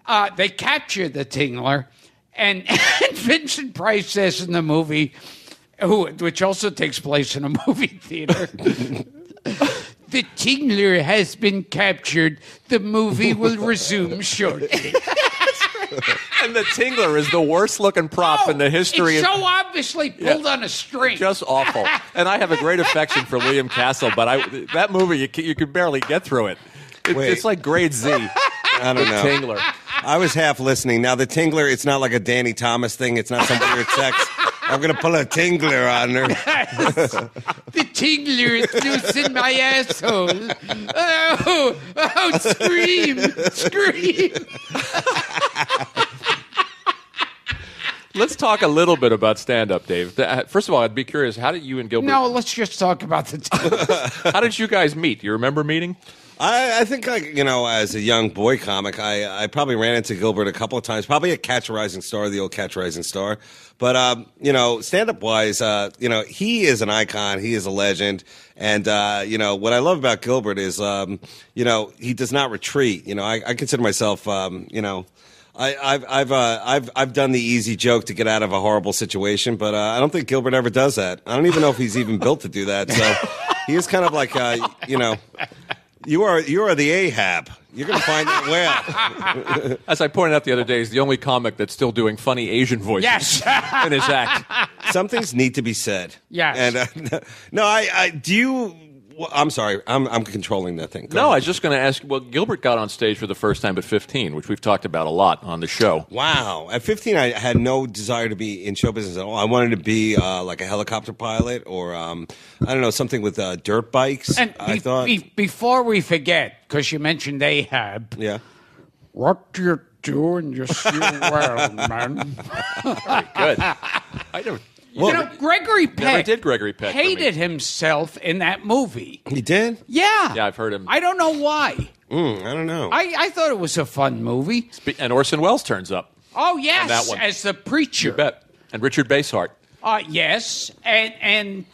uh, they capture the Tingler. And, and Vincent Price says in the movie, who, which also takes place in a movie theater. The Tingler has been captured. The movie will resume shortly. and the Tingler is the worst looking prop in the oh, history It's of so obviously pulled on a string. just awful. And I have a great affection for William Castle, but I that movie you can, you could barely get through it. It- Wait. It's like grade Z. I don't know. Tingler. I was half listening. Now the tingler, it's not like a Danny Thomas thing. It's not some weird sex. I'm gonna pull a tingler on her. The Tingler is loose in my asshole. Oh, oh, scream, scream. Let's talk a little bit about stand up, Dave. Uh, First of all, I'd be curious how did you and Gilbert No, let's just talk about the Tingler. how did you guys meet? Do You remember meeting? I, I think, you know, as a young boy comic, I, I probably ran into Gilbert a couple of times. Probably a Catch a Rising Star, the old Catch a Rising Star. But um, you know, stand up wise, uh, you know, he is an icon. He is a legend. And uh, you know what I love about Gilbert is, um, you know, he does not retreat. You know, I, I consider myself, um, you know. I, I've I've uh, I've I've done the easy joke to get out of a horrible situation, but uh, I don't think Gilbert ever does that. I don't even know if he's even built to do that. So he is kind of like uh, you know, you are you are the Ahab. You're going to find that whale. As I pointed out the other day, he's the only comic that's still doing funny Asian voices Yes. in his act. Some things need to be said. Yes. And uh, no, I, I do you. Well, I'm sorry. I'm I'm controlling that thing. Go No, I was just going to ask. Well, Gilbert got on stage for the first time at 15, which we've talked about a lot on the show. Wow. At 15, I had no desire to be in show business at all. I wanted to be uh, like a helicopter pilot or, um, I don't know, something with uh, dirt bikes. And I be- thought. be- before we forget, because you mentioned Ahab, yeah. what do you doing? You see well, man. Good. I never, you know, Gregory Peck never did Gregory Peck. hated himself in that movie. He did? Yeah. Yeah, I've heard him. I don't know why. Mm, I don't know. I, I thought it was a fun movie. And Orson Welles turns up. Oh, yes, that one. as the preacher. You bet. And Richard Basehart. Uh, yes, and and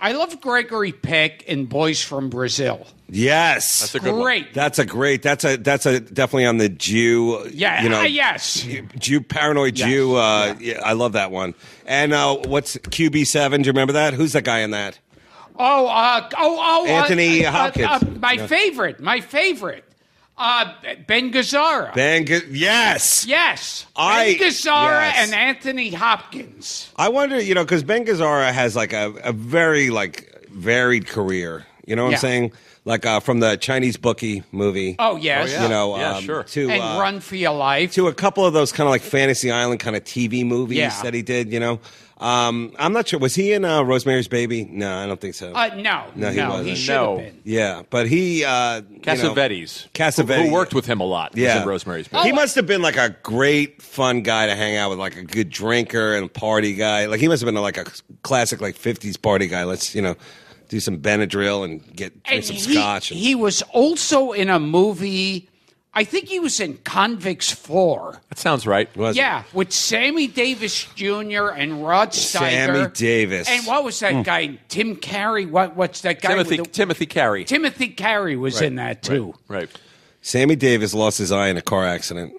I love Gregory Peck in Boys from Brazil. Yes, That's a good one. Great. That's a great. That's a that's a definitely on the Jew. yeah. you know, uh, yes. Jew paranoid Yes. Jew. Uh, yeah. I love that one. And uh, what's QB seven? Do you remember that? Who's that guy in that? Oh, uh, oh, oh, Anthony uh, uh, Hopkins. uh, my favorite, my favorite, uh, Ben Gazzara. Ben. G- yes. Yes, I- Ben Gazzara yes. and Anthony Hopkins. I wonder, you know, because Ben Gazzara has like a, a very like varied career. You know what Yeah. I'm saying? Like uh, from the Chinese bookie movie. Oh yes, Oh, yeah. You know, Yeah, um, sure. To and uh, Run for Your Life. to a couple of those kind of like Fantasy Island kind of TV movies Yeah. that he did. You know, um, I'm not sure. Was he in uh, Rosemary's Baby? No, I don't think so. uh, no, No, no, he wasn't. he should No. have been. yeah, but he uh, you know- Cassavetes. Cassavetes. Who, who worked with him a lot. was Yeah. in Rosemary's Baby. He must have been like a great, fun guy to hang out with, like a good drinker and party guy. Like he must have been like a classic, like '50s party guy. Let's you know, do some Benadryl and get drink And some he, scotch. and- he was also in a movie. I think he was in Convicts Four. That sounds right. Was it? Yeah, with Sammy Davis Jr. and Rod Steiger. Sammy Davis. And what was that hmm. guy? Tim Carey. What? What's that guy? Timothy the- Timothy Carey. Timothy Carey was in that too. Right. Sammy Davis lost his eye in a car accident.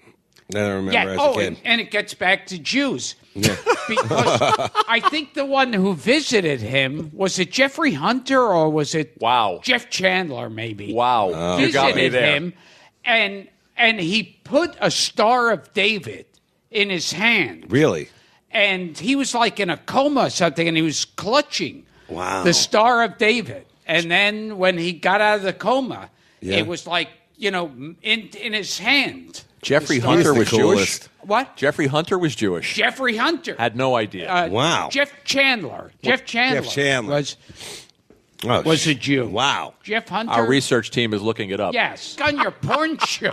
I don't remember Yeah. as Oh, a kid. and, and it gets back to Jews. Yeah. because I think the one who visited him was it Jeffrey Hunter or was it Wow. Jeff Chandler? Maybe. Wow. You got me visited there. him, and and he put a Star of David in his hand, really? and he was like in a coma or something, and he was clutching Wow. the Star of David. And then when he got out of the coma, Yeah. it was like you know in in his hand. Jeffrey Hunter was Jewish. What? Jeffrey Hunter was Jewish. Jeffrey Hunter. Had no idea. Uh, Wow. Jeff Chandler. Jeff Chandler. Jeff Chandler. was Oh, was sh- a Jew. Wow. Jeff Hunter. Our research team is looking it up. Yes, on your porn show,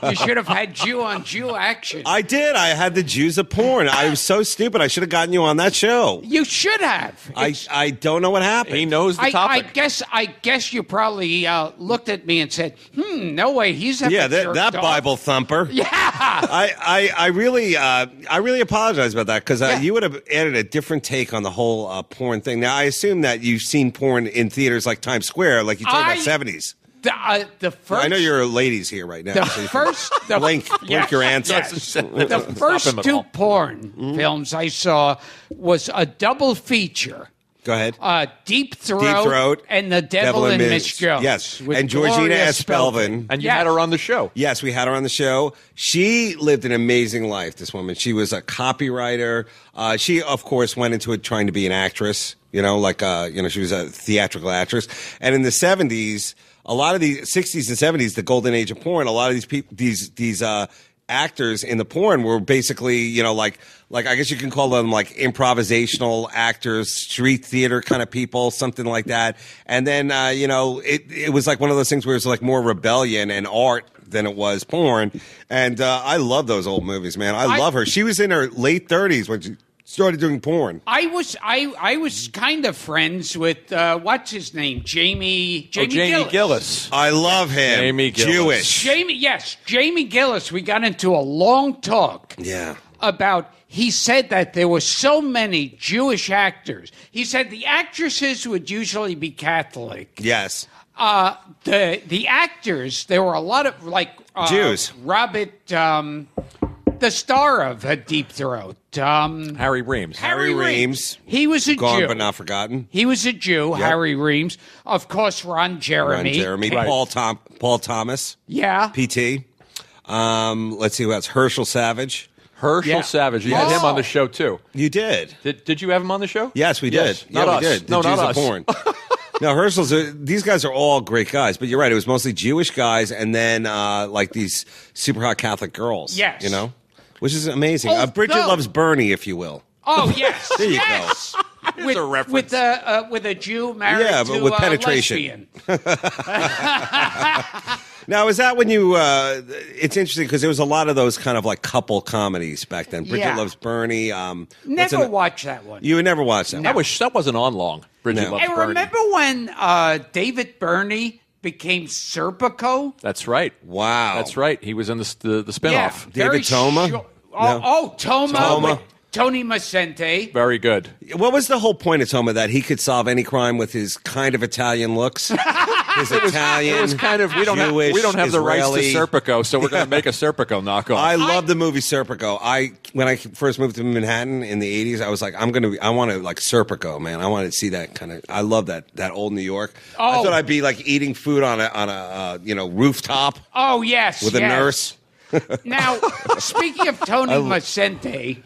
you should have had Jew on Jew action. I did. I had the Jews of porn. I was so stupid. I should have gotten you on that show. you should have. I, It's- I don't know what happened. He knows the I, I guess I guess you probably uh, looked at me and said, "Hmm, no way, he's a yeah, that, that. Bible thumper. Yeah, I, I, I really uh, I really apologize about that because uh, Yeah. you would have added a different take on the whole uh, porn thing. Now I assume that you've seen porn in theaters like Times Square, like you told I- about seventies. the uh, the first. I know you're a ladies here right now. the so you first the, blink, blink yes, your answers. yes. The first two porn Mm-hmm. films I saw was a double feature. Go ahead. Uh, Deep Throat, Deep Throat and The Devil, and Miss Jones. Yes, and Georgina Gloria S. Spelvin. and you Yes. had her on the show. Yes, we had her on the show. She lived an amazing life. This woman. She was a copywriter. Uh, she, of course, went into it trying to be an actress. You know, like uh, you know, she was a theatrical actress. And in the seventies, a lot of the sixties and seventies, the golden age of porn. A lot of these people, these these uh, actors in the porn were basically, you know, like like I guess you can call them like improvisational actors, street theater kind of people, something like that. And then uh, you know, it it was like one of those things where it's like more rebellion and art than it was porn. And uh, I love those old movies, man. I, I- love her. She was in her late thirties when she started doing porn. I was I I was kind of friends with uh, what's his name Jamie Oh, Jamie, Jamie Gillis. Gillis. I love him. Jamie Gillis. Jewish. Jamie yes Jamie Gillis. We got into a long talk. Yeah. about he said that there were so many Jewish actors. He said the actresses would usually be Catholic. Yes. Uh, the the actors there were a lot of like uh, Jews. Robert, um, the star of uh, Deep Throat, um, Harry Reams. Harry Harry Reams. He was a Gone Jew. but not forgotten. He was a Jew. Harry Reams, of course. Ron Jeremy. Ron Jeremy. Right. Paul Tom. Paul Thomas. Yeah. PT. Um, let's see who else. Herschel Savage. Herschel Yeah. Savage. You had him on the show too. You did. Did, did you have him on the show? Yes, we did. Yes. yeah, Not we us. did. The No, Jews not of us. porn. no, Herschel's. A, these guys are all great guys, but you're right. It was mostly Jewish guys, and then uh, like these super hot Catholic girls. Yes. you know, which is amazing. Oh, uh, Bridget no. loves Bernie, if you will. Oh yes. There you go. yes. With, a reference. with a uh, with a Jew married Yeah, but to with a penetration. lesbian. Now, is that when you? Uh, it's interesting because there was a lot of those kind of like couple comedies back then. Bridget Yeah. loves Bernie. Um, Never an- watched that one. You would never watch that. That one. was that wasn't on long. Bridget No. Loves I Bernie. remember when uh, David Birney became Serpico. That's right. Wow. That's right. He was in the the, the spinoff. David very Toma? short- Oh, No. oh, Toma. Toma. with Tony Macente. Very good. What was the whole point of Toma that he could solve any crime with his kind of Italian looks? His Italian. It was kind of we don't have we don't have the rights Israeli. to Serpico, so we're going to make a Serpico knockoff. I love the movie Serpico. I when I first moved to Manhattan in the '80s, I was like, I'm gonna, be, I want to like Serpico, man. I want to see that kind of. I love that that old New York. I Oh. thought I'd be like eating food on a on a uh, you know rooftop Oh yes, with a yes. nurse. Now, speaking of Tony Macente,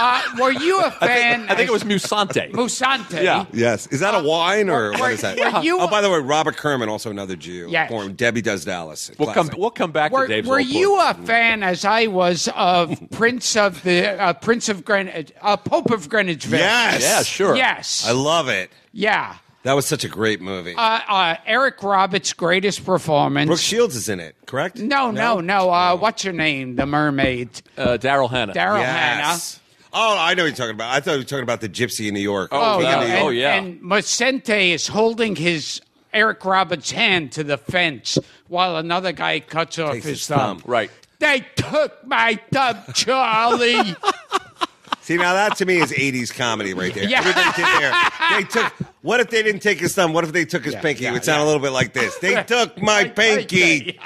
uh, were you a fan? I think it was Musante. Musante. Yeah. Yes, is that a wine or were- what is that? were you- oh, by the way, Robert Kerman, also another Jew. Yes. Born Debbie Does Dallas. We'll come Classic. we'll come back Were, to Dave's were old you porn. a fan, as I was, of Prince of the uh, Prince of Greenwich, uh, Pope of Greenwich Village? Yes. Yeah, sure. Yes. I love it. yeah. That was such a great movie. Uh, uh, Eric Roberts' greatest performance. Brooke Shields is in it, correct? no, no, no. Uh, what's her name? The mermaid, Uh, Daryl Hannah. Daryl Yes. Oh, I know what you're talking about. I thought you were talking about the gypsy in New York. Oh, Oh, King of yeah. New And, York. Oh, yeah. And Macente is holding his Eric Roberts' hand to the fence while another guy cuts off Takes his, his thumb. thumb. Right. They took my thumb, Charlie. See, now that to me is 80s comedy right there. Yeah. Everything did there. They took. What if they didn't take his thumb? What if they took his Yeah, pinky? yeah, it would sound yeah. a little bit like this. They took my pinky.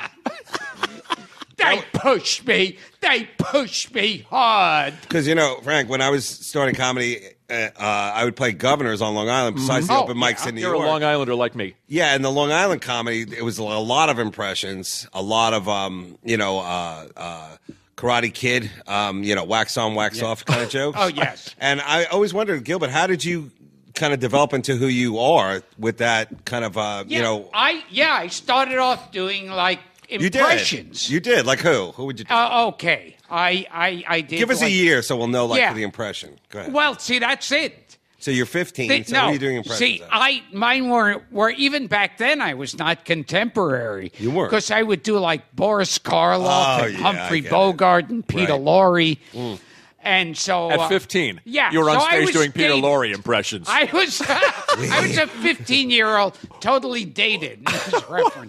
they pushed me. They pushed me hard. Because you know, Frank, when I was starting comedy, uh, uh, I would play governors on Long Island besides the Oh, open mics yeah. in New You're a Long Islander like me. Yeah, and the Long Island comedy, it was a lot of impressions, a lot of um, you know, uh, uh, Karate Kid, um, you know, wax on, wax off kind of jokes. Oh, yes. And I always wondered, Gilbert, how did you kind of develop into who you are with that kind of, uh, Yeah, you know, I yeah, I started off doing like impressions. you did, you did, like who? Who would you? Uh, okay, I I I did. Give us a year so we'll know, like, Yeah. the impression. Go ahead. Well, see, that's it. So you're 15. They- so no, what are you doing impressions? see, of? I mine were were even back then. I was not contemporary. You weren't. because I would do like Boris Karloff Oh, and yeah, Humphrey get it. Bogart and Peter Right. Lorre, and so At uh, 15. yeah, You were on so stage doing Peter dating- Lorre impressions. I was I was a 15 year old, totally dated.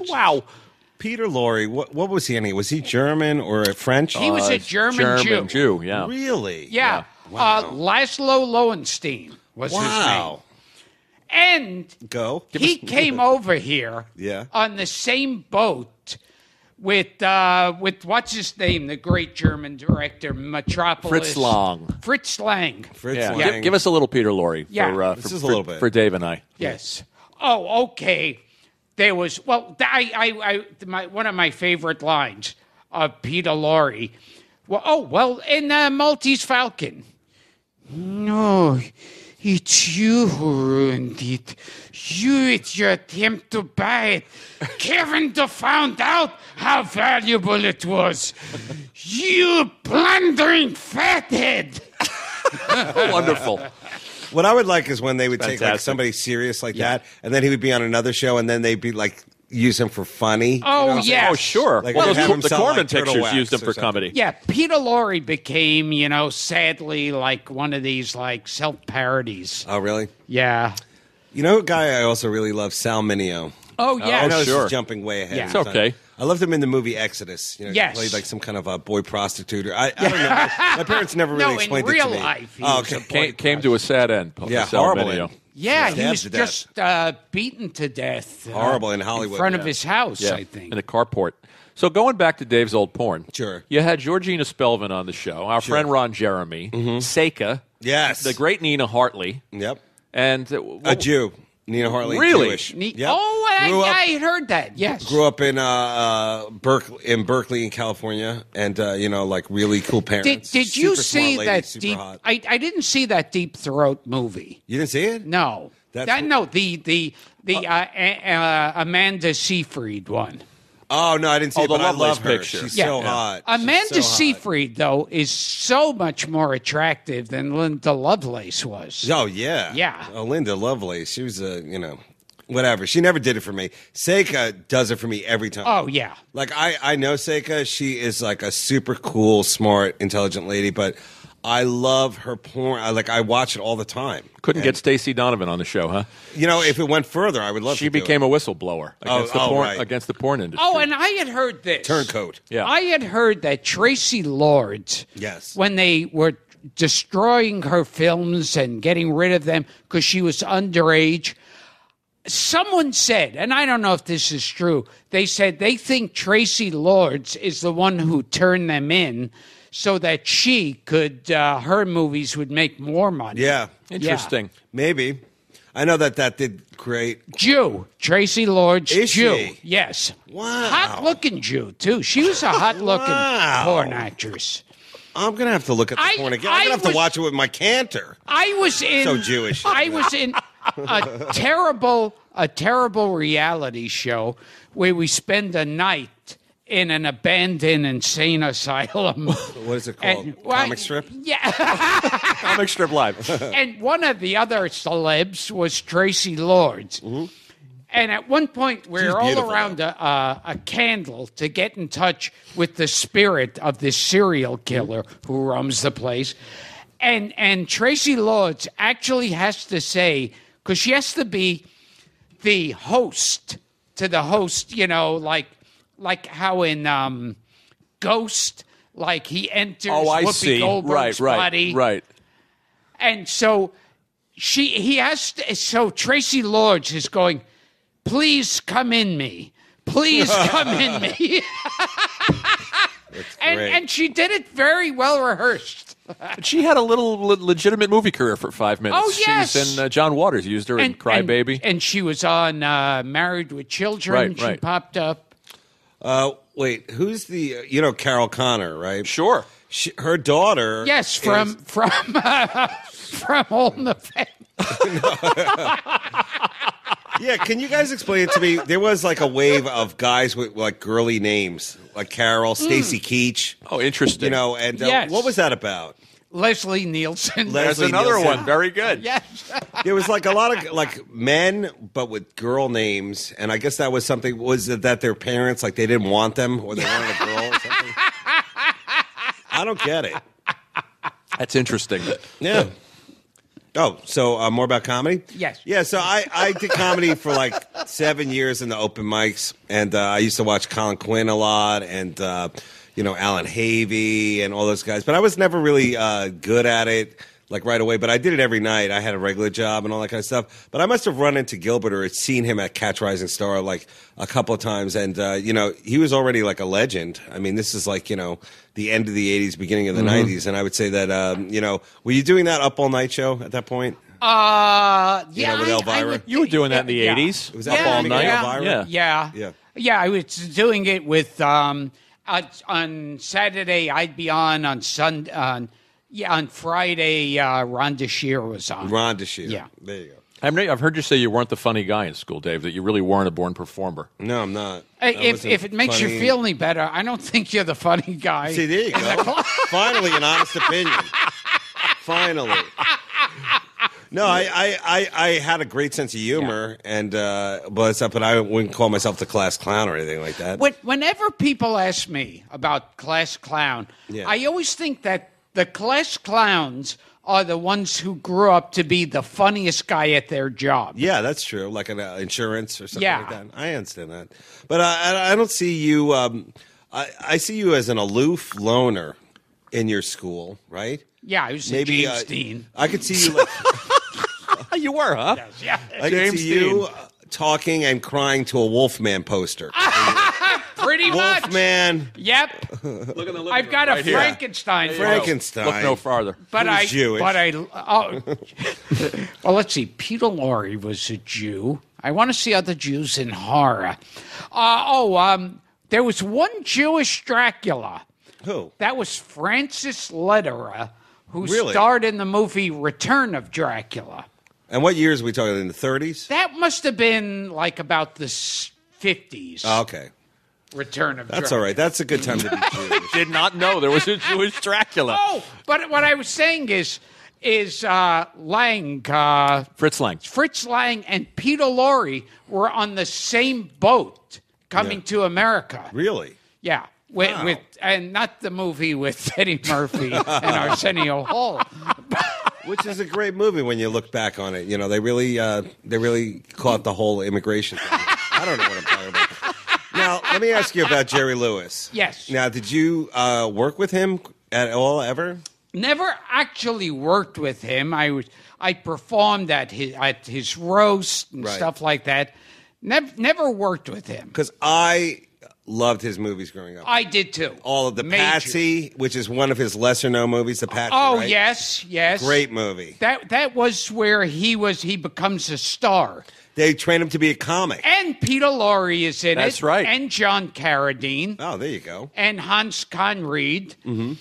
Wow. Peter Lorre, what, what was he in? Was he German or French? He was Uh, a German, German Jew. Jew, yeah. Really? Yeah. Wow. Uh, Laszlo Lowenstein was his name. Wow. And Go. he came over here Yeah. on the same boat with uh, with what's his name, the great German director, Metropolis. Fritz Lang. Fritz Lang. Fritz Yeah. Lang. Give, give us a little Peter Lorre Yeah. for, uh, This for, is a for- little bit. for Dave and I. Yes. Oh, okay. There was well, I, I, I my one of my favorite lines of Peter Lorre. Well, oh well, in uh, Maltese Falcon. No, it's you who ruined it. You, it's your attempt to buy it. Kemidov found out how valuable it was. You plundering fathead. Wonderful. What I would like is when they would take like Fantastic. somebody serious like that, and then he would be on another show, and then they'd be like use him for funny. Oh, You know oh, what I'm yeah. Oh, sure. Like, well, they'd the, the Corman like, pictures used him for something. comedy. Yeah, Peter Lorre became, you know, sadly like one of these like self parodies. Oh, really? Yeah. You know, a guy I also really love, Sal Mineo. Oh yeah I yeah. know this sure. is jumping way ahead. Yeah. of It's time. okay. I loved him in the movie Exodus. You know, Yes. he played like some kind of a boy prostitute. Or, I, I don't know. My parents never really No, in explained real it to me. life, he oh, okay. Came, came to a sad end. Yeah, Sal horrible end. Yeah, he was just uh, beaten to death. uh, Horrible in Hollywood, in front of yeah. his house. Yeah, I think. in a carport. So going back to Dave's old porn, Sure. You had Georgina Spelvin on the show, our friend Ron Jeremy, Seka, Yes. the great Nina Hartley, Yep. and uh, A what- Jew. Nina Hartley. Really? Jewish. Ne- Yep. Oh, I, up, I heard that. Yes. grew up in uh, uh, Berkeley, in Berkeley, in California, and uh, you know, like really cool parents. Did, did you see lady, that deep? hot. I, I didn't see that Deep Throat movie. You didn't see it? No, That's that wh- no the the the uh, uh, uh, Amanda Seyfried one. Oh no, I didn't see Oh, it. the But I Lovelace love her. picture. She's Yeah. so Yeah. hot. She's Amanda so hot. Seyfried though is so much more attractive than Linda Lovelace was. Oh yeah, Yeah. Oh, Linda Lovelace. She was a you know, whatever. She never did it for me. Seka does it for me every time. Oh yeah. Like I, I know Seka. She is like a super cool, smart, intelligent lady. But I love her porn. I like I watch it all the time. couldn't And, get Stacey Donovan on the show, huh? You know, if it went further, I would love. She to do became it. a whistleblower Oh, against the oh, porn right. against the porn industry. Oh, and I had heard this turncoat. Yeah. I had heard that Traci Lords, Yes. when they were destroying her films and getting rid of them because she was underage, someone said, and I don't know if this is true, they said they think Traci Lords is the one who turned them in so that she could, uh, her movies would make more money. Yeah, Interesting. maybe. I know that that did great. Jew, Traci Lords, Is Jew. she? Yes. Wow. Hot looking Jew, too. She was a hot looking Wow. porn actress. I'm gonna have to look at the I- porn again. I'm I gonna have to watch it with my cantor. I was in So Jewish. I was in a terrible a terrible reality show where we spend a night in an abandoned insane asylum. What is it called? And- well, Comic strip. Yeah. Comic strip live. and one of the other celebs was Traci Lords. And at one point, we Mm-hmm. She's were all beautiful, around a, uh, a candle to get in touch with the spirit of this serial killer who roams the place. And, and Tracy Lords actually has to say, because she has to be the host to the host, you know, like like how in um, Ghost, like he enters Oh, I Whoopi see. Goldberg's Right, right, body, right. and so she he has to, so Traci Lords is going, please come in me. Please come in me. and and she did it very well rehearsed. But she had a little le- legitimate movie career for five minutes. Oh, yes. She was in uh, John Waters used her in Cry and, Baby. And she was on uh, Married with Children. Right, she right. popped up. Uh, wait, who's the? You know, Carol Connor, right? sure. She, her daughter. Yes, from is- from uh, from All in the Family. yeah, can you guys explain it to me? There was like a wave of guys with like girly names, like Carol, Stacy Keach. Oh, interesting. You know, and uh, Yes. what was that about? Leslie Nielsen. Les- There's Leslie another Nielsen. one. Very good. yes. There was like a lot of like men, but with girl names, and I guess that was something. Was it that their parents like they didn't want them or they wanted a girl or something? I don't get it. That's interesting. Yeah. Oh, so uh, more about comedy? Yes. Yeah, so I, I did comedy for like seven years in the open mics, and uh, I used to watch Colin Quinn a lot, and uh, you know Allan Havey and all those guys. But I was never really uh, good at it, like right away. But I did it every night. I had a regular job and all that kind of stuff. But I must have run into Gilbert or seen him at Catch Rising Star like a couple of times, and uh, you know he was already like a legend. I mean, this is like you know the end of the '80s, beginning of the '90s, and I would say that um, you know were you doing that up all night show at that point? Uh, yeah, know, with I- I Elvira? would You were doing that in the yeah. 80s. Was that Up all night? beginning Yeah. Elvira? Yeah. Yeah. Yeah. Yeah, I was doing it with um on, on Saturday I'd be on on Sunday on yeah on Friday uh Rhonda Shear was on. Ron DeShear. Yeah. There you go. I've I've heard you say you weren't the funny guy in school, Dave. That you really weren't a born performer. No, I'm not. I if if it makes you feel any better, I don't think you're the funny guy. See, there you go. Finally, an honest opinion. Finally. No, I, I, I, I had a great sense of humor, and uh, but but I wouldn't call myself the class clown or anything like that. When, whenever people ask me about class clown, Yeah. I always think that the class clowns are the ones who grew up to be the funniest guy at their job. Yeah, that's true. Like an uh, insurance or something Yeah. like that. I understand that, but uh, I, I don't see you. Um, I, I see you as an aloof loner in your school, right? Yeah, I was Maybe James uh, Dean. I could see you. Like, you were, huh? Yeah. I could James see you Dean. talking and crying to a Wolfman poster. Pretty much. Wolfman, Yep. Look in the I've got a here. Frankenstein. There you go. Frankenstein. Look no farther. But Who's I, Jewish? but I, oh, well, let's see. Peter Lorre was a Jew. I want to see other Jews in horror. Uh, oh, um, there was one Jewish Dracula. Who? That was Francis Lederer, who Really? starred in the movie Return of Dracula. And what years are we talking? In the 30s? That must have been like about the 50s. Oh, okay. Return of That's Dracula. all right. That's a good time to be Jewish. Did not know there was a Jewish Dracula. Oh, but what I was saying is, is uh, Lang, uh, Fritz Lang. Fritz Lang, and Peter Lorre were on the same boat coming Yeah. to America. really? Yeah. With, Wow. with and not the movie with Eddie Murphy and Arsenio Hall. Which is a great movie when you look back on it. You know, they really, uh, they really caught the whole immigration thing. I don't know what I'm talking about. Now, let me ask you about Jerry Lewis. Yes. Now, did you uh, work with him at all ever? never actually worked with him. I was I performed at his at his roast and Right. stuff like that. Never never worked with him. Because I loved his movies growing up. I did too. All of the Major. Patsy, which is one of his lesser known movies, the Patsy. Oh right? yes, yes. Great movie. That that was where he was. He becomes a star. They train him to be a comic. And Peter Lorre is in it. That's right. And John Carradine. Oh, there you go. and Hans Conried. Mm-hmm.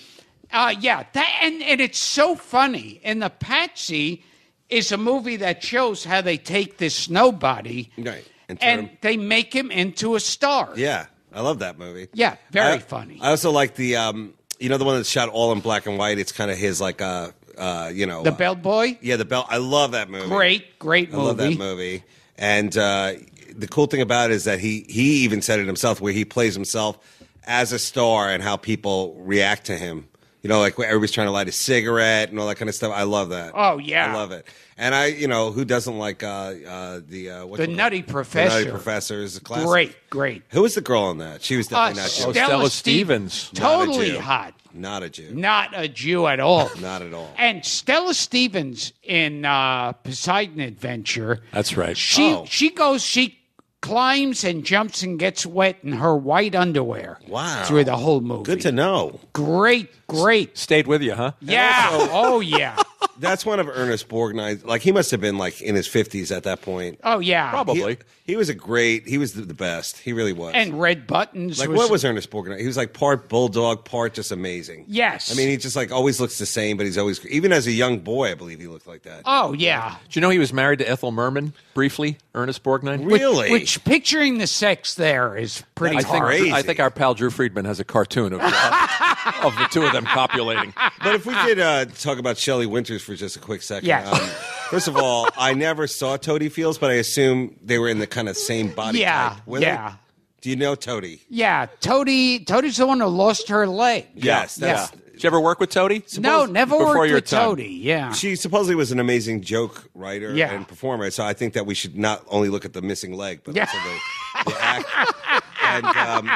Uh, yeah, that and, and it's so funny. And the Patsy is a movie that shows how they take this nobody Right. And and they make him into a star. Yeah, I love that movie. Yeah, very I- funny. I also like the, um, you know, the one that's shot all in black and white. It's kind of his, like, uh, uh, you know, the uh, Bellboy, Yeah, the bell. I love that movie. great, great movie. I love that movie. And uh, the cool thing about it is that he he even said it himself, where he plays himself as a star and how people react to him. You know, like everybody's trying to light a cigarette and all that kind of stuff. I love that. Oh, yeah. I love it. And I, you know, who doesn't like uh, uh, the uh, what's The it called? Nutty The Professor. Nutty Professor is a classic. Great, great. Who was the girl on that? She was Uh, definitely not Stella, Jewish. Oh, Stella Stevens, Stevens. Not totally hot. Not a Jew. Not a Jew at all. Not at all. And Stella Stevens in uh, Poseidon Adventure. That's right. She Oh. she goes she climbs and jumps and gets wet in her white underwear. Wow. Through the whole movie. Good to know. Great, great. Stayed with you, huh? Yeah. oh yeah. That's one of Ernest Borgnine's. Like he must have been like in his fifties at that point. Oh yeah. Probably. He, he was a great. He was the, the best. He really was. And Red Buttons like was, what was Ernest Borgnine? He was like part bulldog, part just amazing. Yes. I mean, he just like always looks the same, but he's always even as a young boy, I believe he looked like that. Oh yeah. Do you know he was married to Ethel Merman briefly? Ernest Borgnine. really? Which picturing the sex there is pretty I think hard. crazy. I think our pal Drew Friedman has a cartoon of, of the two of them copulating. but if we could uh, talk about Shelley Winters for just a quick second. Yes. Um, first of all, I never saw Totie Fields, but I assume they were in the kind of same body Yeah, type. Were they? yeah. Do you know Totie? Yeah, Totie Totie's the one who lost her leg. Yes. That's, Yeah. Did you ever work with Totie? No, never Before worked your with time. Totie. Yeah. She supposedly was an amazing joke writer Yeah. and performer. So I think that we should not only look at the missing leg, but Yeah. also the, the act. And um,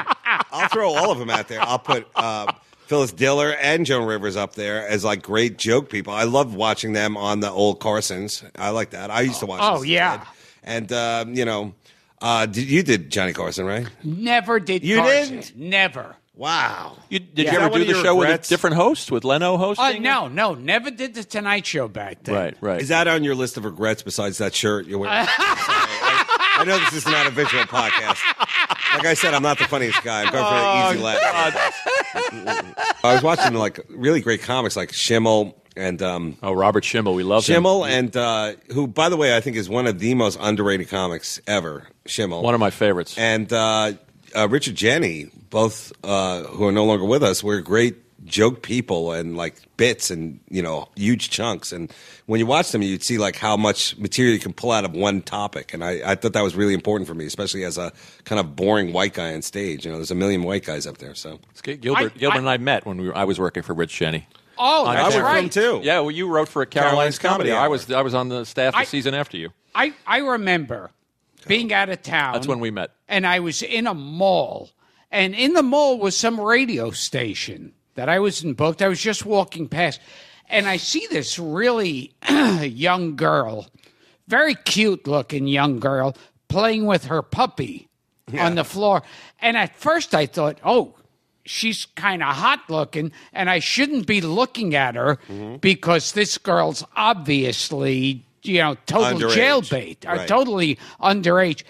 I'll throw all of them out there. I'll put uh, Phyllis Diller and Joan Rivers up there as like great joke people. I love watching them on the old Carsons. I like that. I used to watch. Oh, this yeah. kid. And um, you know, uh, did, you did Johnny Carson, right? Never did You Carson. didn't? Never. Wow. You, did Yeah. you ever do the show regrets? with a different host, with Leno hosting? Uh, no, no, never did the Tonight Show back then. Right, right. Is that on your list of regrets besides that shirt you're wearing? I, I know this is not a visual podcast. Like I said, I'm not the funniest guy. I'm going for the easy laugh. I was watching like really great comics like Schimmel and um, oh, Robert Schimmel. We love him. Schimmel and uh, who, by the way, I think is one of the most underrated comics ever. Schimmel, One of my favorites. and uh, uh, Richard Jeni, both uh, who are no longer with us, were great joke people and like bits and you know huge chunks. And when you watch them, you'd see like how much material you can pull out of one topic. And I, I thought that was really important for me, especially as a kind of boring white guy on stage. You know, there's a million white guys up there, so Gilbert, I- Gilbert I- and I met when we were, I was working for Rich Jeni. Oh, I that's I worked right. him too. Yeah, well, you wrote for Caroline's, Caroline's Comedy. Comedy I was I was on the staff the season after you. I, I remember being out of town. That's when we met. And I was in a mall. And in the mall was some radio station that I wasn't booked. I was just walking past. And I see this really young girl, very cute looking young girl, playing with her puppy on the floor. And at first I thought, oh, she's kind of hot looking and I shouldn't be looking at her mm-hmm. because this girl's obviously, you know, total Underage. jailbait or Right. totally underage.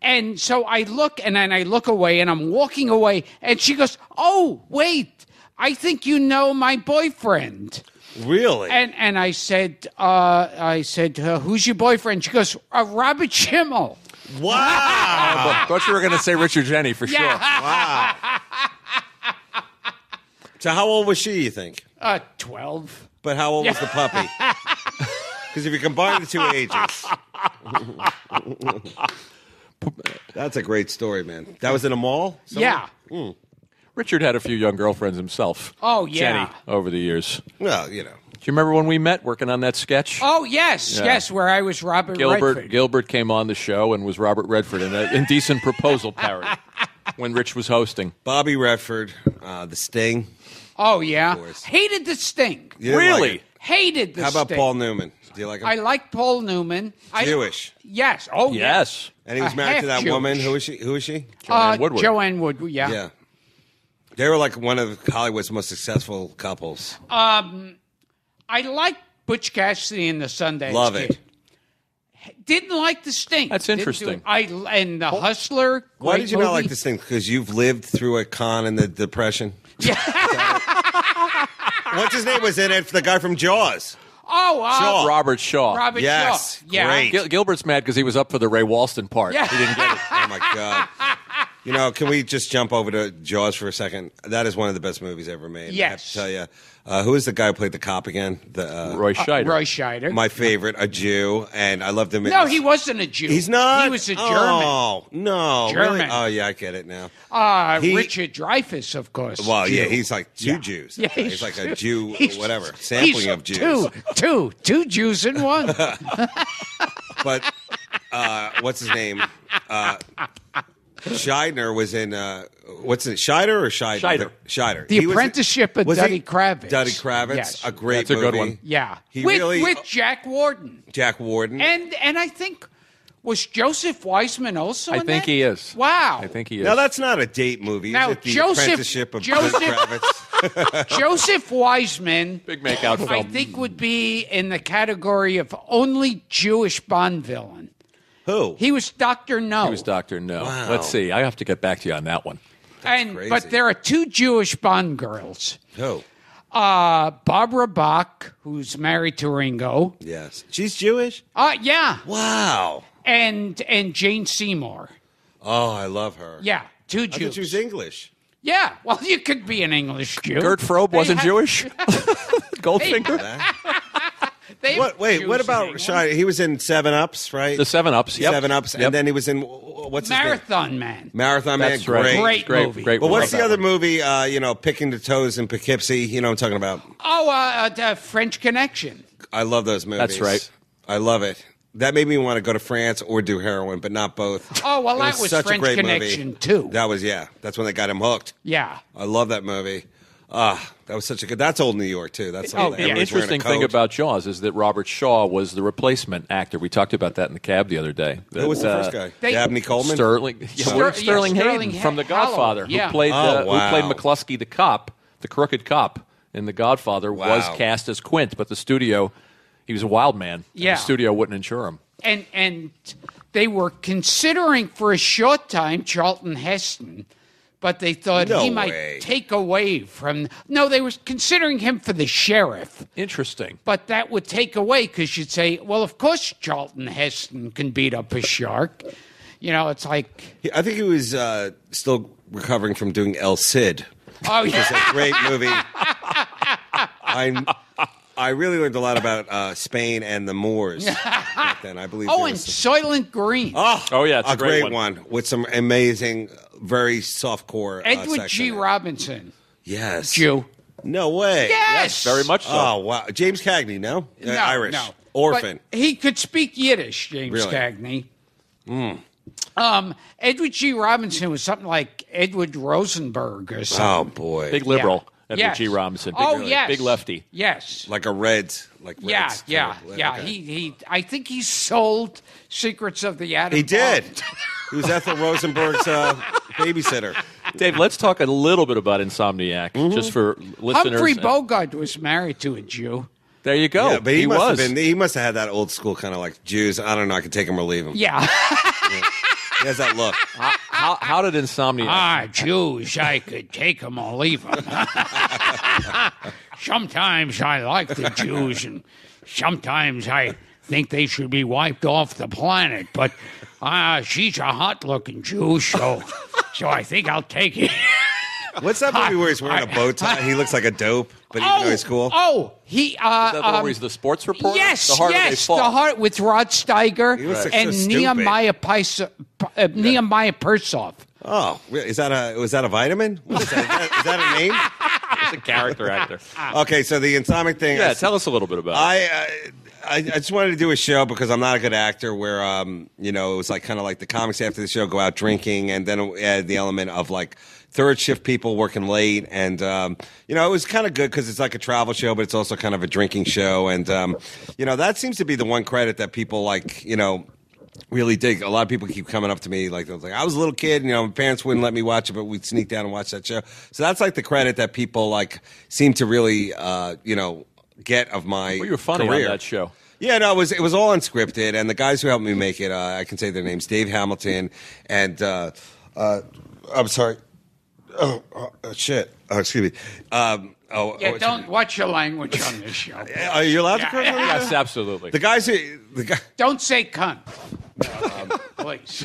And so I look and then I look away and I'm walking away and she goes, Oh, wait, I think you know my boyfriend. really, And and I said, uh, I said, uh, who's your boyfriend? She goes, uh, Robert Schimmel. wow. Thought you were going to say Richard Jeni for Yeah. so how old was she? You think? Uh, 12. But how old was the puppy? Because if you combine the two ages. That's a great story, man. That was in a mall? Yeah. Richard had a few young girlfriends himself. Oh, yeah. Jeni over the years. Well, you know. Do you remember when we met working on that sketch? Oh, yes, Yeah. yes, where I was Robert Gilbert Redford. Gilbert came on the show and was Robert Redford in an indecent proposal parody when Rich was hosting. Bobby Redford, uh, The Sting. Oh yeah, hated the Sting. You didn't like Really? Hated the How about Sting. Paul Newman? Do you like him? I like Paul Newman. I- Jewish. yes. Oh yeah. Yes. and he was a married to that half-Jewish. woman. Who is she? Who is she? Uh, Joanne Woodward. Joanne Woodward. Yeah. Yeah. They were like one of Hollywood's most successful couples. I like Butch Cassidy and the Sundance Love Kid. it. Didn't like the Sting. That's Didn't do interesting. I and the Hustler. Why great did you not like movie. this thing? Because you've lived through a con and the depression. Yeah. What's his name was in it? For the guy from Jaws. Oh, uh, Shaw. Robert Shaw. Robert Yes, Shaw. Yeah. great. Gil- Gilbert's mad because he was up for the Ray Walston part. Yeah. He didn't get it. Oh my god. You know, can we just jump over to Jaws for a second? That is one of the best movies ever made. I have to Yes. tell you. Uh, who is the guy who played the cop again? The uh, Roy Scheider. Roy Scheider. my favorite, a Jew, and I loved him. in no, he wasn't a Jew. He's not. He was a German. Oh no, really? German. Oh yeah, I get it now. Uh, He- Richard Dreyfuss, of course. Well, yeah, he's like two Yeah. Jews. Yeah, he's, like a Jew, he's- whatever, sampling he's of Jews. Two, two, two Jews in one. But uh, what's his name? Uh, Scheidner was in. Uh, what's it? Scheider or Scheider? Scheider. Scheider. The He was- Apprenticeship of was he- Duddy Kravitz. Duddy Kravitz, Yes. a great That's a good one. yeah, He with, really- with Jack Warden Jack Warden. and and I think was Joseph Wiseman also. I in think that? he is. Wow. I think he is. now that's not a date movie. Now, is it? The Joseph- Apprenticeship of Joseph- Kravitz. Joseph Wiseman. Big makeout film. I think would be in the category of only Jewish Bond villain. Who? He was Doctor No. He was Doctor No. Wow. Let's see. I have to get back to you on that one. and crazy. but there are two Jewish Bond girls. Who? Uh, Barbara Bach, who's married to Ringo. Yes, she's Jewish. Uh, yeah, Wow. and and Jane Seymour. Oh, I love her. Yeah, two I Jews. thought she was English. Yeah, well, you could be an English Jew. Gert Frobe wasn't have- Jewish? Goldfinger? They What? Wait, what about England. He was in Seven Ups, right? The Seven Ups. Yep. Seven Ups, Yep. and then he was in what's his name? Marathon Man? Marathon Man. That's right. Great. Great great, movie. Great But what's the other one. movie? Uh, you know, Picking the Toes in Poughkeepsie. You know what I'm talking about? Oh, uh, uh, French Connection. I love those movies. That's right. I love it. That made me want to go to France or do heroin, but not both. Oh, well, It that was such a French great Connection, movie. too. That was yeah. That's when they got him hooked. Yeah. I love that movie. Ah, that was such a good. That's old New York too. That's Oh, all. yeah. The everyone's interesting thing about Jaws is that Robert Shaw was the replacement actor. We talked about that in the cab the other day. who was the first uh, guy? they- Dabney Coleman. Sterling, yeah, Ster- William yeah, Sterling, Sterling Hayden from The Godfather, Hallow, yeah. who played Oh, uh, wow. who played McCluskey, the cop, the crooked cop in The Godfather, was cast as Quint, but the studio, he was a wild man. Yeah. the studio wouldn't insure him. And and they were considering for a short time Charlton Heston, but they thought No he might way. take away from. No, they were considering him for the sheriff, Interesting. but that would take away because you'd say, well, of course Charlton Heston can beat up a shark. You know, it's like, He- I think he was uh, still recovering from doing El Cid. oh It's yeah, a great movie. I I really learned a lot about uh, Spain and the Moors back then. I believe. oh, and was some- Soylent Green. oh, Oh, yeah, it's a, a great great one. one. with some amazing, very soft core. uh, Edward sex G. Robinson, Yes. Jew. No way. Yes, Very much so. Oh wow, James Cagney. No, Uh, No, Irish. no. Orphan. But he could speak Yiddish, James Really? Cagney. Um, Edward G. Robinson was something like Edward Rosenberg or something. Oh boy, Big liberal, Edward Yes. G. Robinson. Big, oh, really- yes. big lefty. Yes. like a red, like yeah, Reds yeah, kind of- yeah. okay. He, he, I think he sold Secrets of the Atom he did. Bomb. he was Ethel Rosenberg's uh, babysitter. Dave, let's talk a little bit about Insomniac, Mm-hmm. just for listeners. Humphrey Bogart was married to a Jew. There you go. yeah, but he, must was. have been. He must have had that old school kind of like Jews. I don't know. I could take him or leave him. Yeah. He has that look. how, how did Insomniac? ah, Jews, I could take them or leave them. sometimes I like the Jews, and sometimes I think they should be wiped off the planet. But uh, she's a hot-looking Jew, so so I think I'll take it. What's that movie where he's wearing a bow tie? He looks like a dope, but even though he's cool. Oh, he. Uh, Is that the um, where he's the sports reporter? Yes, the harder yes, they the heart with Rod Steiger He looks like and so. Nehemiah Pis- uh, Nehemiah Persoff. Oh, is that a was that a vitamin? What is that? Is that, is that a name? It's a character actor. Okay, so the insomniac thing. Yeah, I, tell us a little bit about it. I uh, I, I just wanted to do a show because I'm not a good actor. Where um, you know, it was like kind of like the comics after the show go out drinking, and then had the element of like third shift people working late, and um, you know, it was kind of good because it's like a travel show, but it's also kind of a drinking show, and um, you know, that seems to be the one credit that people like. You know, really dig. A lot of people keep coming up to me like, like, I was a little kid, you know, my parents wouldn't let me watch it, but we'd sneak down and watch that show. So that's like the credit that people like seem to really, uh, you know, get of my Well, you were funny career. on that show. Yeah, no, it was it was all unscripted, and the guys who helped me make it, uh, I can say their names: Dave Hamilton and uh, uh, I'm sorry, oh, oh shit, oh, excuse me. Um, oh, Yeah, oh, don't watch your language on this show. Are you allowed to curse on Yes, absolutely. The guys who the guy. Don't say cunt. Please.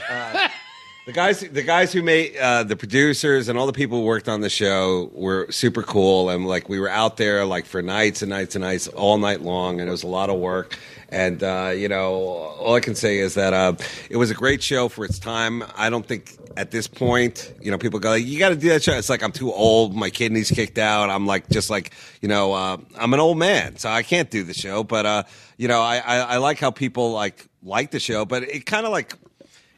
The guys, the guys who made uh, the producers and all the people who worked on the show were super cool, and like we were out there like for nights and nights and nights, all night long, and it was a lot of work. And uh, you know, all I can say is that uh, it was a great show for its time. I don't think at this point, you know, people go, "You got to do that show." It's like I'm too old, my kidneys kicked out. I'm like just like you know, uh, I'm an old man, so I can't do the show. But uh, you know, I, I, I like how people like like the show, but it kind of like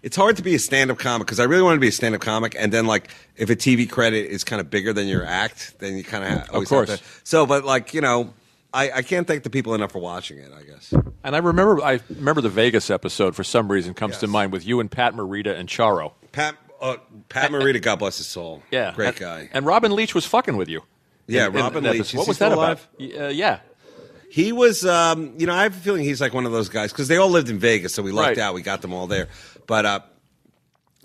it's hard to be a stand-up comic because I really want to be a stand-up comic, and then like if a TV credit is kind of bigger than your act, then you kind of always course. Have to, so, but like you know, I, I can't thank the people enough for watching it. I guess. and I remember, I remember the Vegas episode for some reason comes to mind with you and Pat Morita and Charo. Pat uh, Pat Morita, God bless his soul. Yeah, great and, guy. And Robin Leach was fucking with you. Yeah, In- in Robin that Leach. What was that still about? Uh, yeah. He was, um, you know, I have a feeling he's like one of those guys because they all lived in Vegas, so we lucked Right. out. We got them all there, but. uh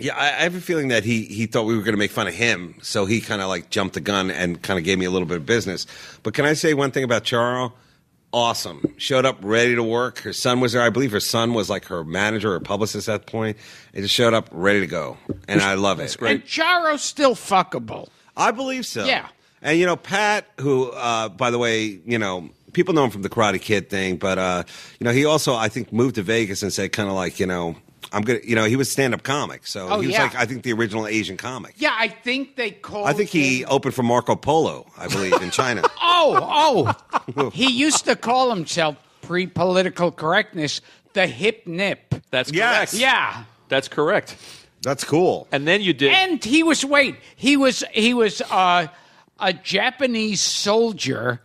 yeah, I, I have a feeling that he he thought we were going to make fun of him, so he kind of like jumped the gun and kind of gave me a little bit of business. But can I say one thing about Charo? Awesome. Showed up ready to work. Her son was there. I believe her son was like her manager or publicist at that point. It just showed up ready to go, and I love it. great. and Charo's still fuckable. I believe so. Yeah. And you know, Pat, who, uh, by the way, you know, people know him from the Karate Kid thing, but uh, you know, he also I think moved to Vegas and said kind of like, you know, I'm gonna, you know, he was stand up comic, so Oh, he was yeah. like I think the original Asian comic. Yeah, I think they called I think he him- opened for Marco Polo, I believe, in China. Oh, oh. he used to call himself pre political correctness the hip nip. That's correct. Yes. correct. Yeah. That's correct. That's cool. And then you did. And he was wait, he was he was uh, a Japanese soldier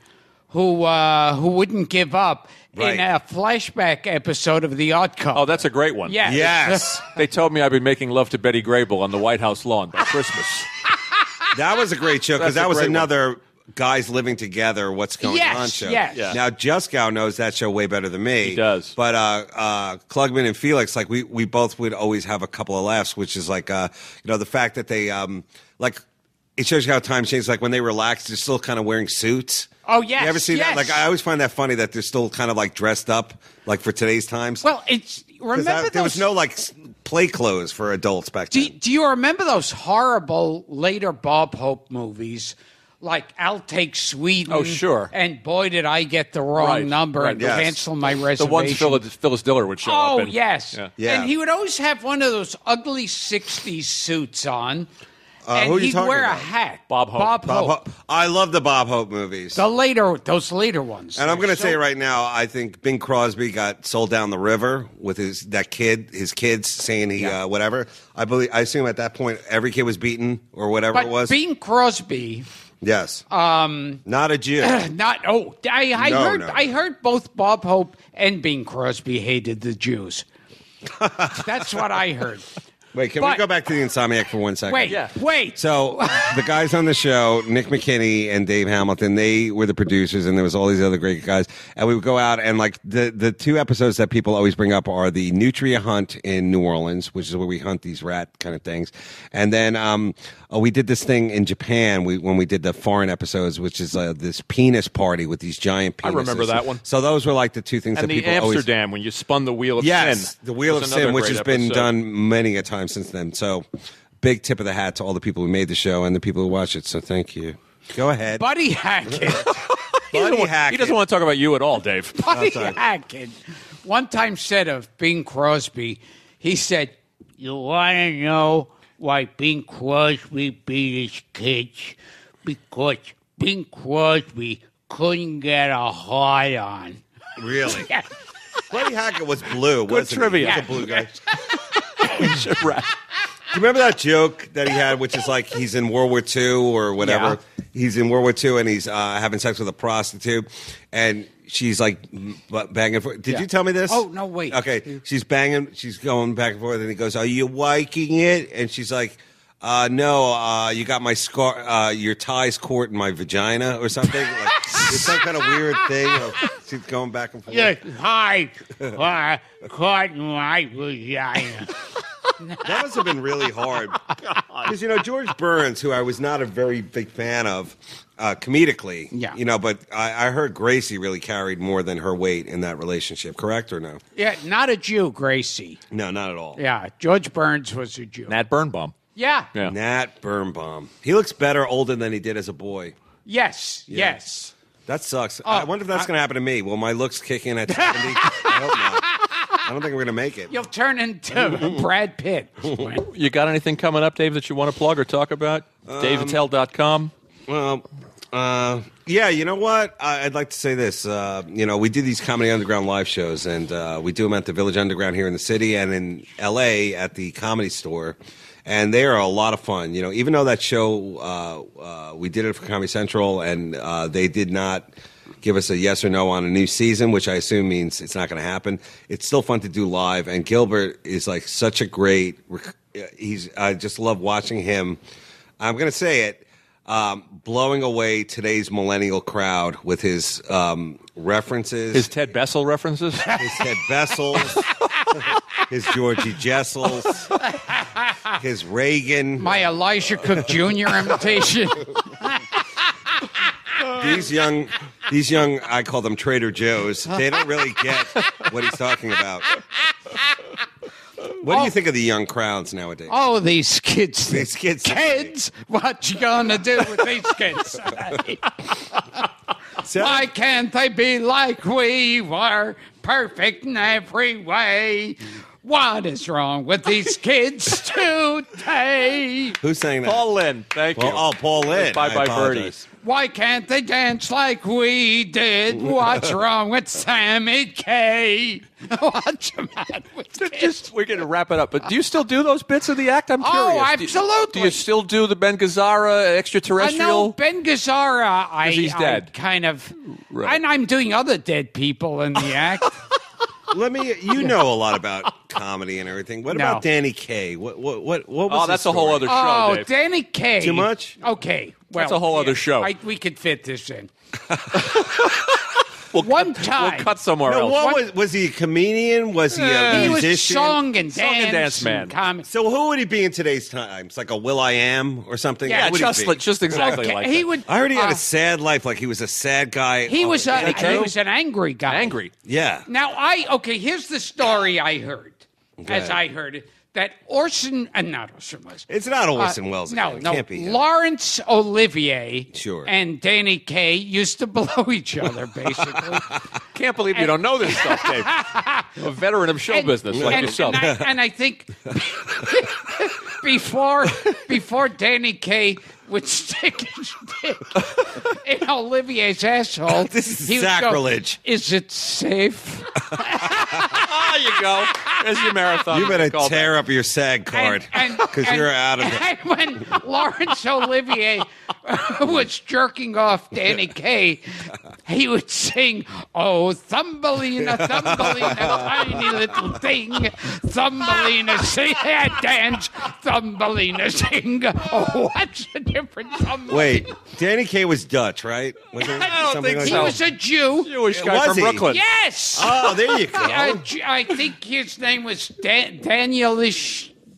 who uh, who wouldn't give up Right. in a flashback episode of The Odd Couple. oh, that's a great one. yeah. Yes, They told me I've been making love to Betty Grable on the White House lawn by Christmas. that was a great show because that was great one. another guys living together. What's going Yes, on? Show. yes. Yeah. Now Juskow knows that show way better than me. He does. But uh, uh, Klugman and Felix, like we we both would always have a couple of laughs, which is like uh, you know the fact that they um, like it shows you how time changes. Like when they relax, they're still kind of wearing suits. Oh, yes, You ever see yes. that? Like I always find that funny that they're still kind of like dressed up, like for today's times. Well, it's remember that- there was no like play clothes for adults back Do, then. do you remember those horrible later Bob Hope movies? Like I'll take Sweden. Oh, sure. And boy, did I get the wrong Right, number right, and yes. cancel my reservation. the ones Phyllis, Phyllis Diller would show Oh up in. yes, Yeah. Yeah. and he would always have one of those ugly '60s suits on, Uh, and who are you he'd talking wear about? a hat. Bob Hope. Bob, Bob Hope. Hope. I love the Bob Hope movies. The later, those later ones. And I'm going to so- say right now, I think Bing Crosby got sold down the river with his that kid, his kids saying he Yeah. uh, whatever. I believe, I assume at that point every kid was beaten or whatever But it was. Bing Crosby, yes, um, not a Jew. not oh, I, I No, heard, no. I heard both Bob Hope and Bing Crosby hated the Jews. That's what I heard. Wait, can we go back to the Insomniac for one second? Wait, Yeah. wait. So the guys on the show, Nick McKinney and Dave Hamilton, they were the producers, and there was all these other great guys. And we would go out and like the the two episodes that people always bring up are the Nutria Hunt in New Orleans, which is where we hunt these rat kind of things, and then um, oh, we did this thing in Japan. We when we did the foreign episodes, which is uh, this penis party with these giant penises. I remember that one. So those were like the two things And that the people always Amsterdam when you spun the wheel of Yes, sin. the Wheel of Sin, which great has been done many a time since then. So, big tip of the hat to all the people who made the show and the people who watch it. So, thank you. Go ahead, Buddy Hackett. He doesn't, Buddy want, he doesn't want to talk about you at all, Dave. Buddy sorry. Hackett one time said of Bing Crosby, he said, You want to know why Bing Crosby beat his kids? Because Bing Crosby couldn't get a hard on. Really? Yeah. Buddy Hackett was blue. wasn't he? trivia. He was a blue guy. We should wrap. Do you remember that joke that he had, which is like he's in World War II or whatever? He's in World War II and he's uh, having sex with a prostitute, and she's like banging. For, did Yeah. you tell me this? Oh, no, wait. Okay, she's banging. She's going back and forth, and he goes, "Are you liking it?" And she's like. Uh, no, uh, you got my scar, uh, your ties caught in my vagina or something. Like, it's some kind of weird thing. Of, she's going back and forth. Yes, hi, uh, caught in my vagina. That must have been really hard. Because, you know, George Burns, who I was not a very big fan of uh, comedically, Yeah. you know, but I, I heard Gracie really carried more than her weight in that relationship, correct or no? Yeah, not a Jew, Gracie. No, not at all. Yeah, George Burns was a Jew. Nat Birnbaum. yeah. Yeah. Nat Birnbaum. He looks better older than he did as a boy. Yes. Yes. That sucks. I wonder if that's going to happen to me. Will my looks kick in at 70? I hope not. I don't think we're going to make it. You'll turn into Brad Pitt. You got anything coming up, Dave, that you want to plug or talk about? Um, DaveAttell.com. Well, uh, yeah, you know what? I, I'd like to say this. Uh, you know, we do these Comedy Underground live shows, and uh, we do them at the Village Underground here in the city and in L.A. at the Comedy Store. And they are a lot of fun. You know, even though that show, uh, uh, we did it for Comedy Central, and uh, they did not give us a yes or no on a new season, which I assume means it's not going to happen. It's still fun to do live. And Gilbert is like such a great. He's I just love watching him. I'm going to say it um, blowing away today's millennial crowd with his um, references, His Ted Bessell references. his Ted Bessells, his Georgie Jessels, his Reagan. My Elisha Cook Jr. imitation. these young, these young, I call them Trader Joes. They don't really get what he's talking about. What do you think of the young crowds nowadays? Oh, these kids. These kids- Kids? What you gonna do with these kids? So- Why can't they be like we were, perfect in every way? What is wrong with these kids today? Who's saying that? Paul Lynde. Thank you. Paul, oh, Paul Lynde. Bye I bye, apologize. Why can't they dance like we did? What's wrong with Sammy Kaye? What's the matter with? Just we're going to wrap it up. But do you still do those bits of the act? I'm Oh, curious. Do you- absolutely. Do you still do the Ben Gazzara I extraterrestrial? Uh, know Ben Gazzara. I, he's I dead. kind of, Right. and I'm doing other dead people in the act. Let me. You know a lot about comedy and everything. What No. about Danny Kaye? What? What? What? What was Oh, his that's a whole story? other show, oh, Dave. Danny Kaye. Too much? Okay, well, That's a whole other show. I, we could fit this in. One time, We'll cut somewhere No, else. what was was he a comedian? Was he a he was musician? song and Song dance, and dance man. com- So who would he be in today's times? Like a will.i.am or something? Yeah, What just, like, just exactly Okay, like he that. would. I already he had uh, a sad life. Like he was a sad guy. He was a, he was an angry guy. angry. Yeah. Now I okay. Here's the story I heard, as. I heard it, that Orson, uh, not Orson Welles. It's not uh, Orson Welles. No, again. It no. can't be. him. Laurence Olivier Sure. and Danny Kaye used to blow each other, basically. Can't believe you don't know this stuff, Dave. A veteran of show And- business like and, yourself. And I, and I think before before Danny Kaye would stick his dick in Olivier's asshole, This is he would go, sacrilege. Is it safe? there you go. There's your marathon. You better Call tear up your SAG card And- and- because and- you're out of it. And when Laurence Olivier uh, was jerking off Danny Kaye, he would sing, "Oh, Thumbelina, Thumbelina, tiny little thing, Thumbelina, sing that dance, Thumbelina, sing." Oh, what's the difference? Thumbelina? Wait, Danny Kaye was Dutch, right? Was it I don't think like he that? was a Jew. Jewish guy Was from he? Brooklyn. Yes. Oh, there you go. Uh, J- I think his name was Dan- Daniel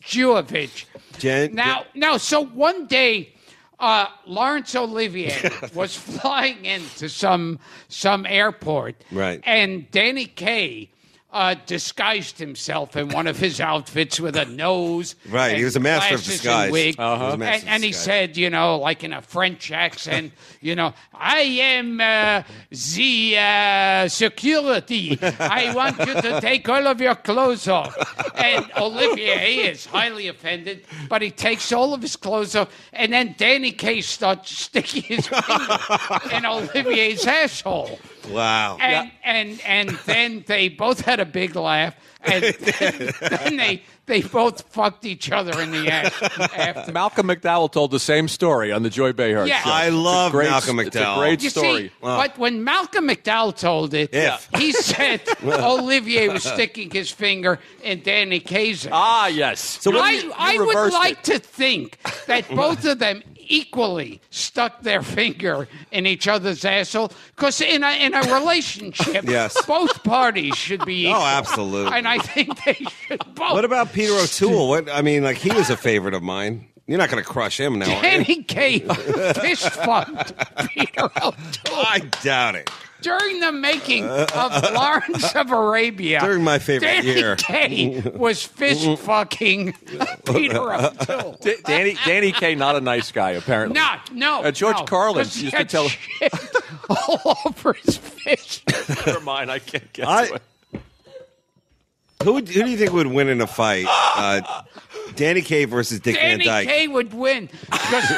Jewovich. Jan- Now, now, so one day, uh, Laurence Olivier was flying into some some airport, Right. And Danny Kaye uh, disguised himself in one of his outfits with a nose, Right, he was a master of glasses and disguise. wig. Uh-huh. He was a master And, and he said, you know, like in a French accent, you know, I am uh, the uh, security. I want you to take all of your clothes off. And Olivier is highly offended, but he takes all of his clothes off, and then Danny Kaye starts sticking his finger in Olivier's asshole. Wow. And and and then they both had a big laugh, and then, then they they both fucked each other in the ass after. Malcolm McDowell told the same story on the Joy Behar Yeah. show. I love great- Malcolm It's a McDowell. great You story. see, but when Malcolm McDowell told it, If. he said Olivier was sticking his finger in Danny Kaye's ah, yes. So I, I would like to think that both of them equally stuck their finger in each other's asshole because in a, in a relationship, Yes. both parties should be oh, equal. Oh, absolutely. And I think they should both. What about Peter O'Toole? What I mean, like he was a favorite of mine. You're not going to crush him now, are you? Danny Kaye fist fucked Peter O'Toole I doubt it. During the making of Lawrence of Arabia. During my favorite Danny year. Kaye was fist fucking Peter O'Toole. D- Danny Danny Kaye, not a nice guy, apparently. No, no. Uh, George no, Carlin 'cause he used to had tell- shit all over his fist. Never mind. I can't get I- to it. Who, would- who do you think would win in a fight? Uh, Danny Kaye versus Dick Danny Van Dyke. Danny Kaye would win because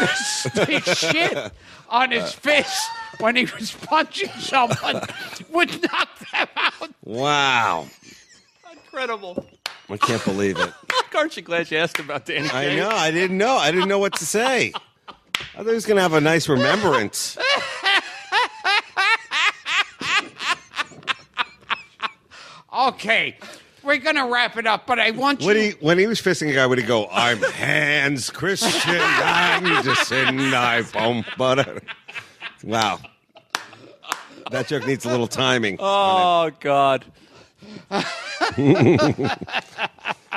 the, the shit on his uh. fist when he was punching someone would knock them out. Wow. Incredible. I can't believe it. Aren't you glad you asked about Danny I Kaye? know. I didn't know. I didn't know what to say. I thought he was going to have a nice remembrance. Okay, we're gonna wrap it up, but I want you. When he when he was fisting a guy, would he go, "I'm Hans Christian Andersen, I pump butter." Wow, that joke needs a little timing. Oh God.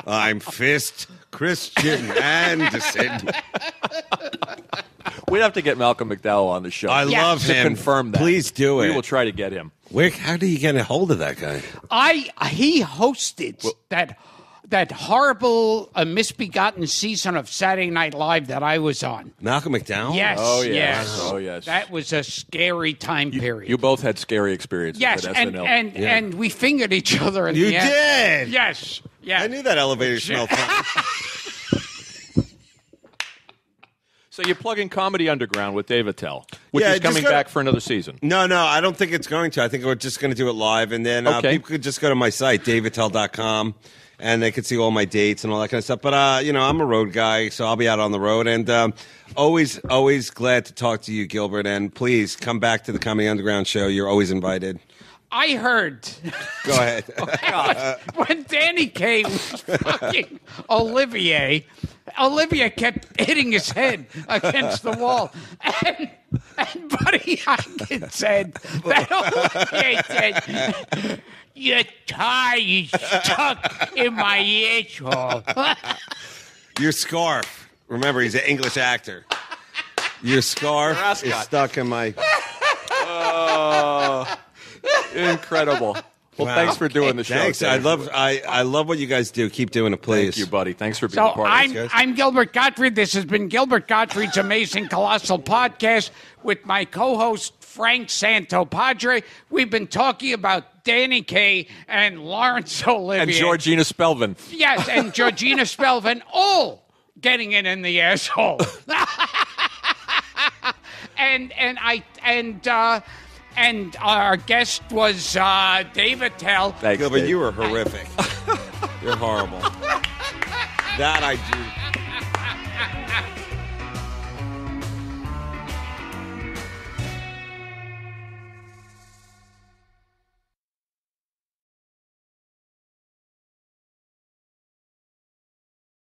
I'm Fist Christian Anderson. We'd have to get Malcolm McDowell on the show. I Yeah. love to him. confirm that. Please do it. We will try to get him. Where? How do you get a hold of that guy? I he hosted that that horrible uh, misbegotten season of Saturday Night Live that I was on. Malcolm McDowell. Yes, Oh, yes. yes, Oh, yes. That was a scary time period. You both had scary experiences yes, at and SNL. and, and we fingered each other in You the ass. did. Yes, Yeah. I knew that elevator smelled fun. So you're plugging Comedy Underground with Dave Attell, which Yeah, is coming to- back for another season. No, no, I don't think it's going to. I think we're just going to do it live, and then uh, Okay. people could just go to my site, DaveAttell.com, and they could see all my dates and all that kind of stuff. But uh, you know, I'm a road guy, so I'll be out on the road, and um, always, always glad to talk to you, Gilbert. And please come back to the Comedy Underground show. You're always invited. I heard Go ahead. when Danny Kaye was fucking Olivier, Olivier kept hitting his head against the wall. And, and Buddy Hopkins said that Olivier said, Your tie is stuck in my asshole. Your scarf. Remember, he's an English actor. Your scarf is stuck in my. Incredible. Well, Wow. thanks for doing the show. Thanks. Dave. I love. I, I love what you guys do. Keep doing it, please. Thank you, buddy. Thanks for being So part I'm, this. guys. I'm Gilbert Gottfried. This has been Gilbert Gottfried's Amazing Colossal Podcast with my co-host Frank Santopadre. We've been talking about Danny Kaye and Laurence Olivier. And Georgina Spelvin. Yes, and Georgina Spelvin all getting it in the asshole. and and I and uh and our guest was uh Dave Attell. Thanks, Gilbert, Dave. you were horrific. You're horrible. that I do.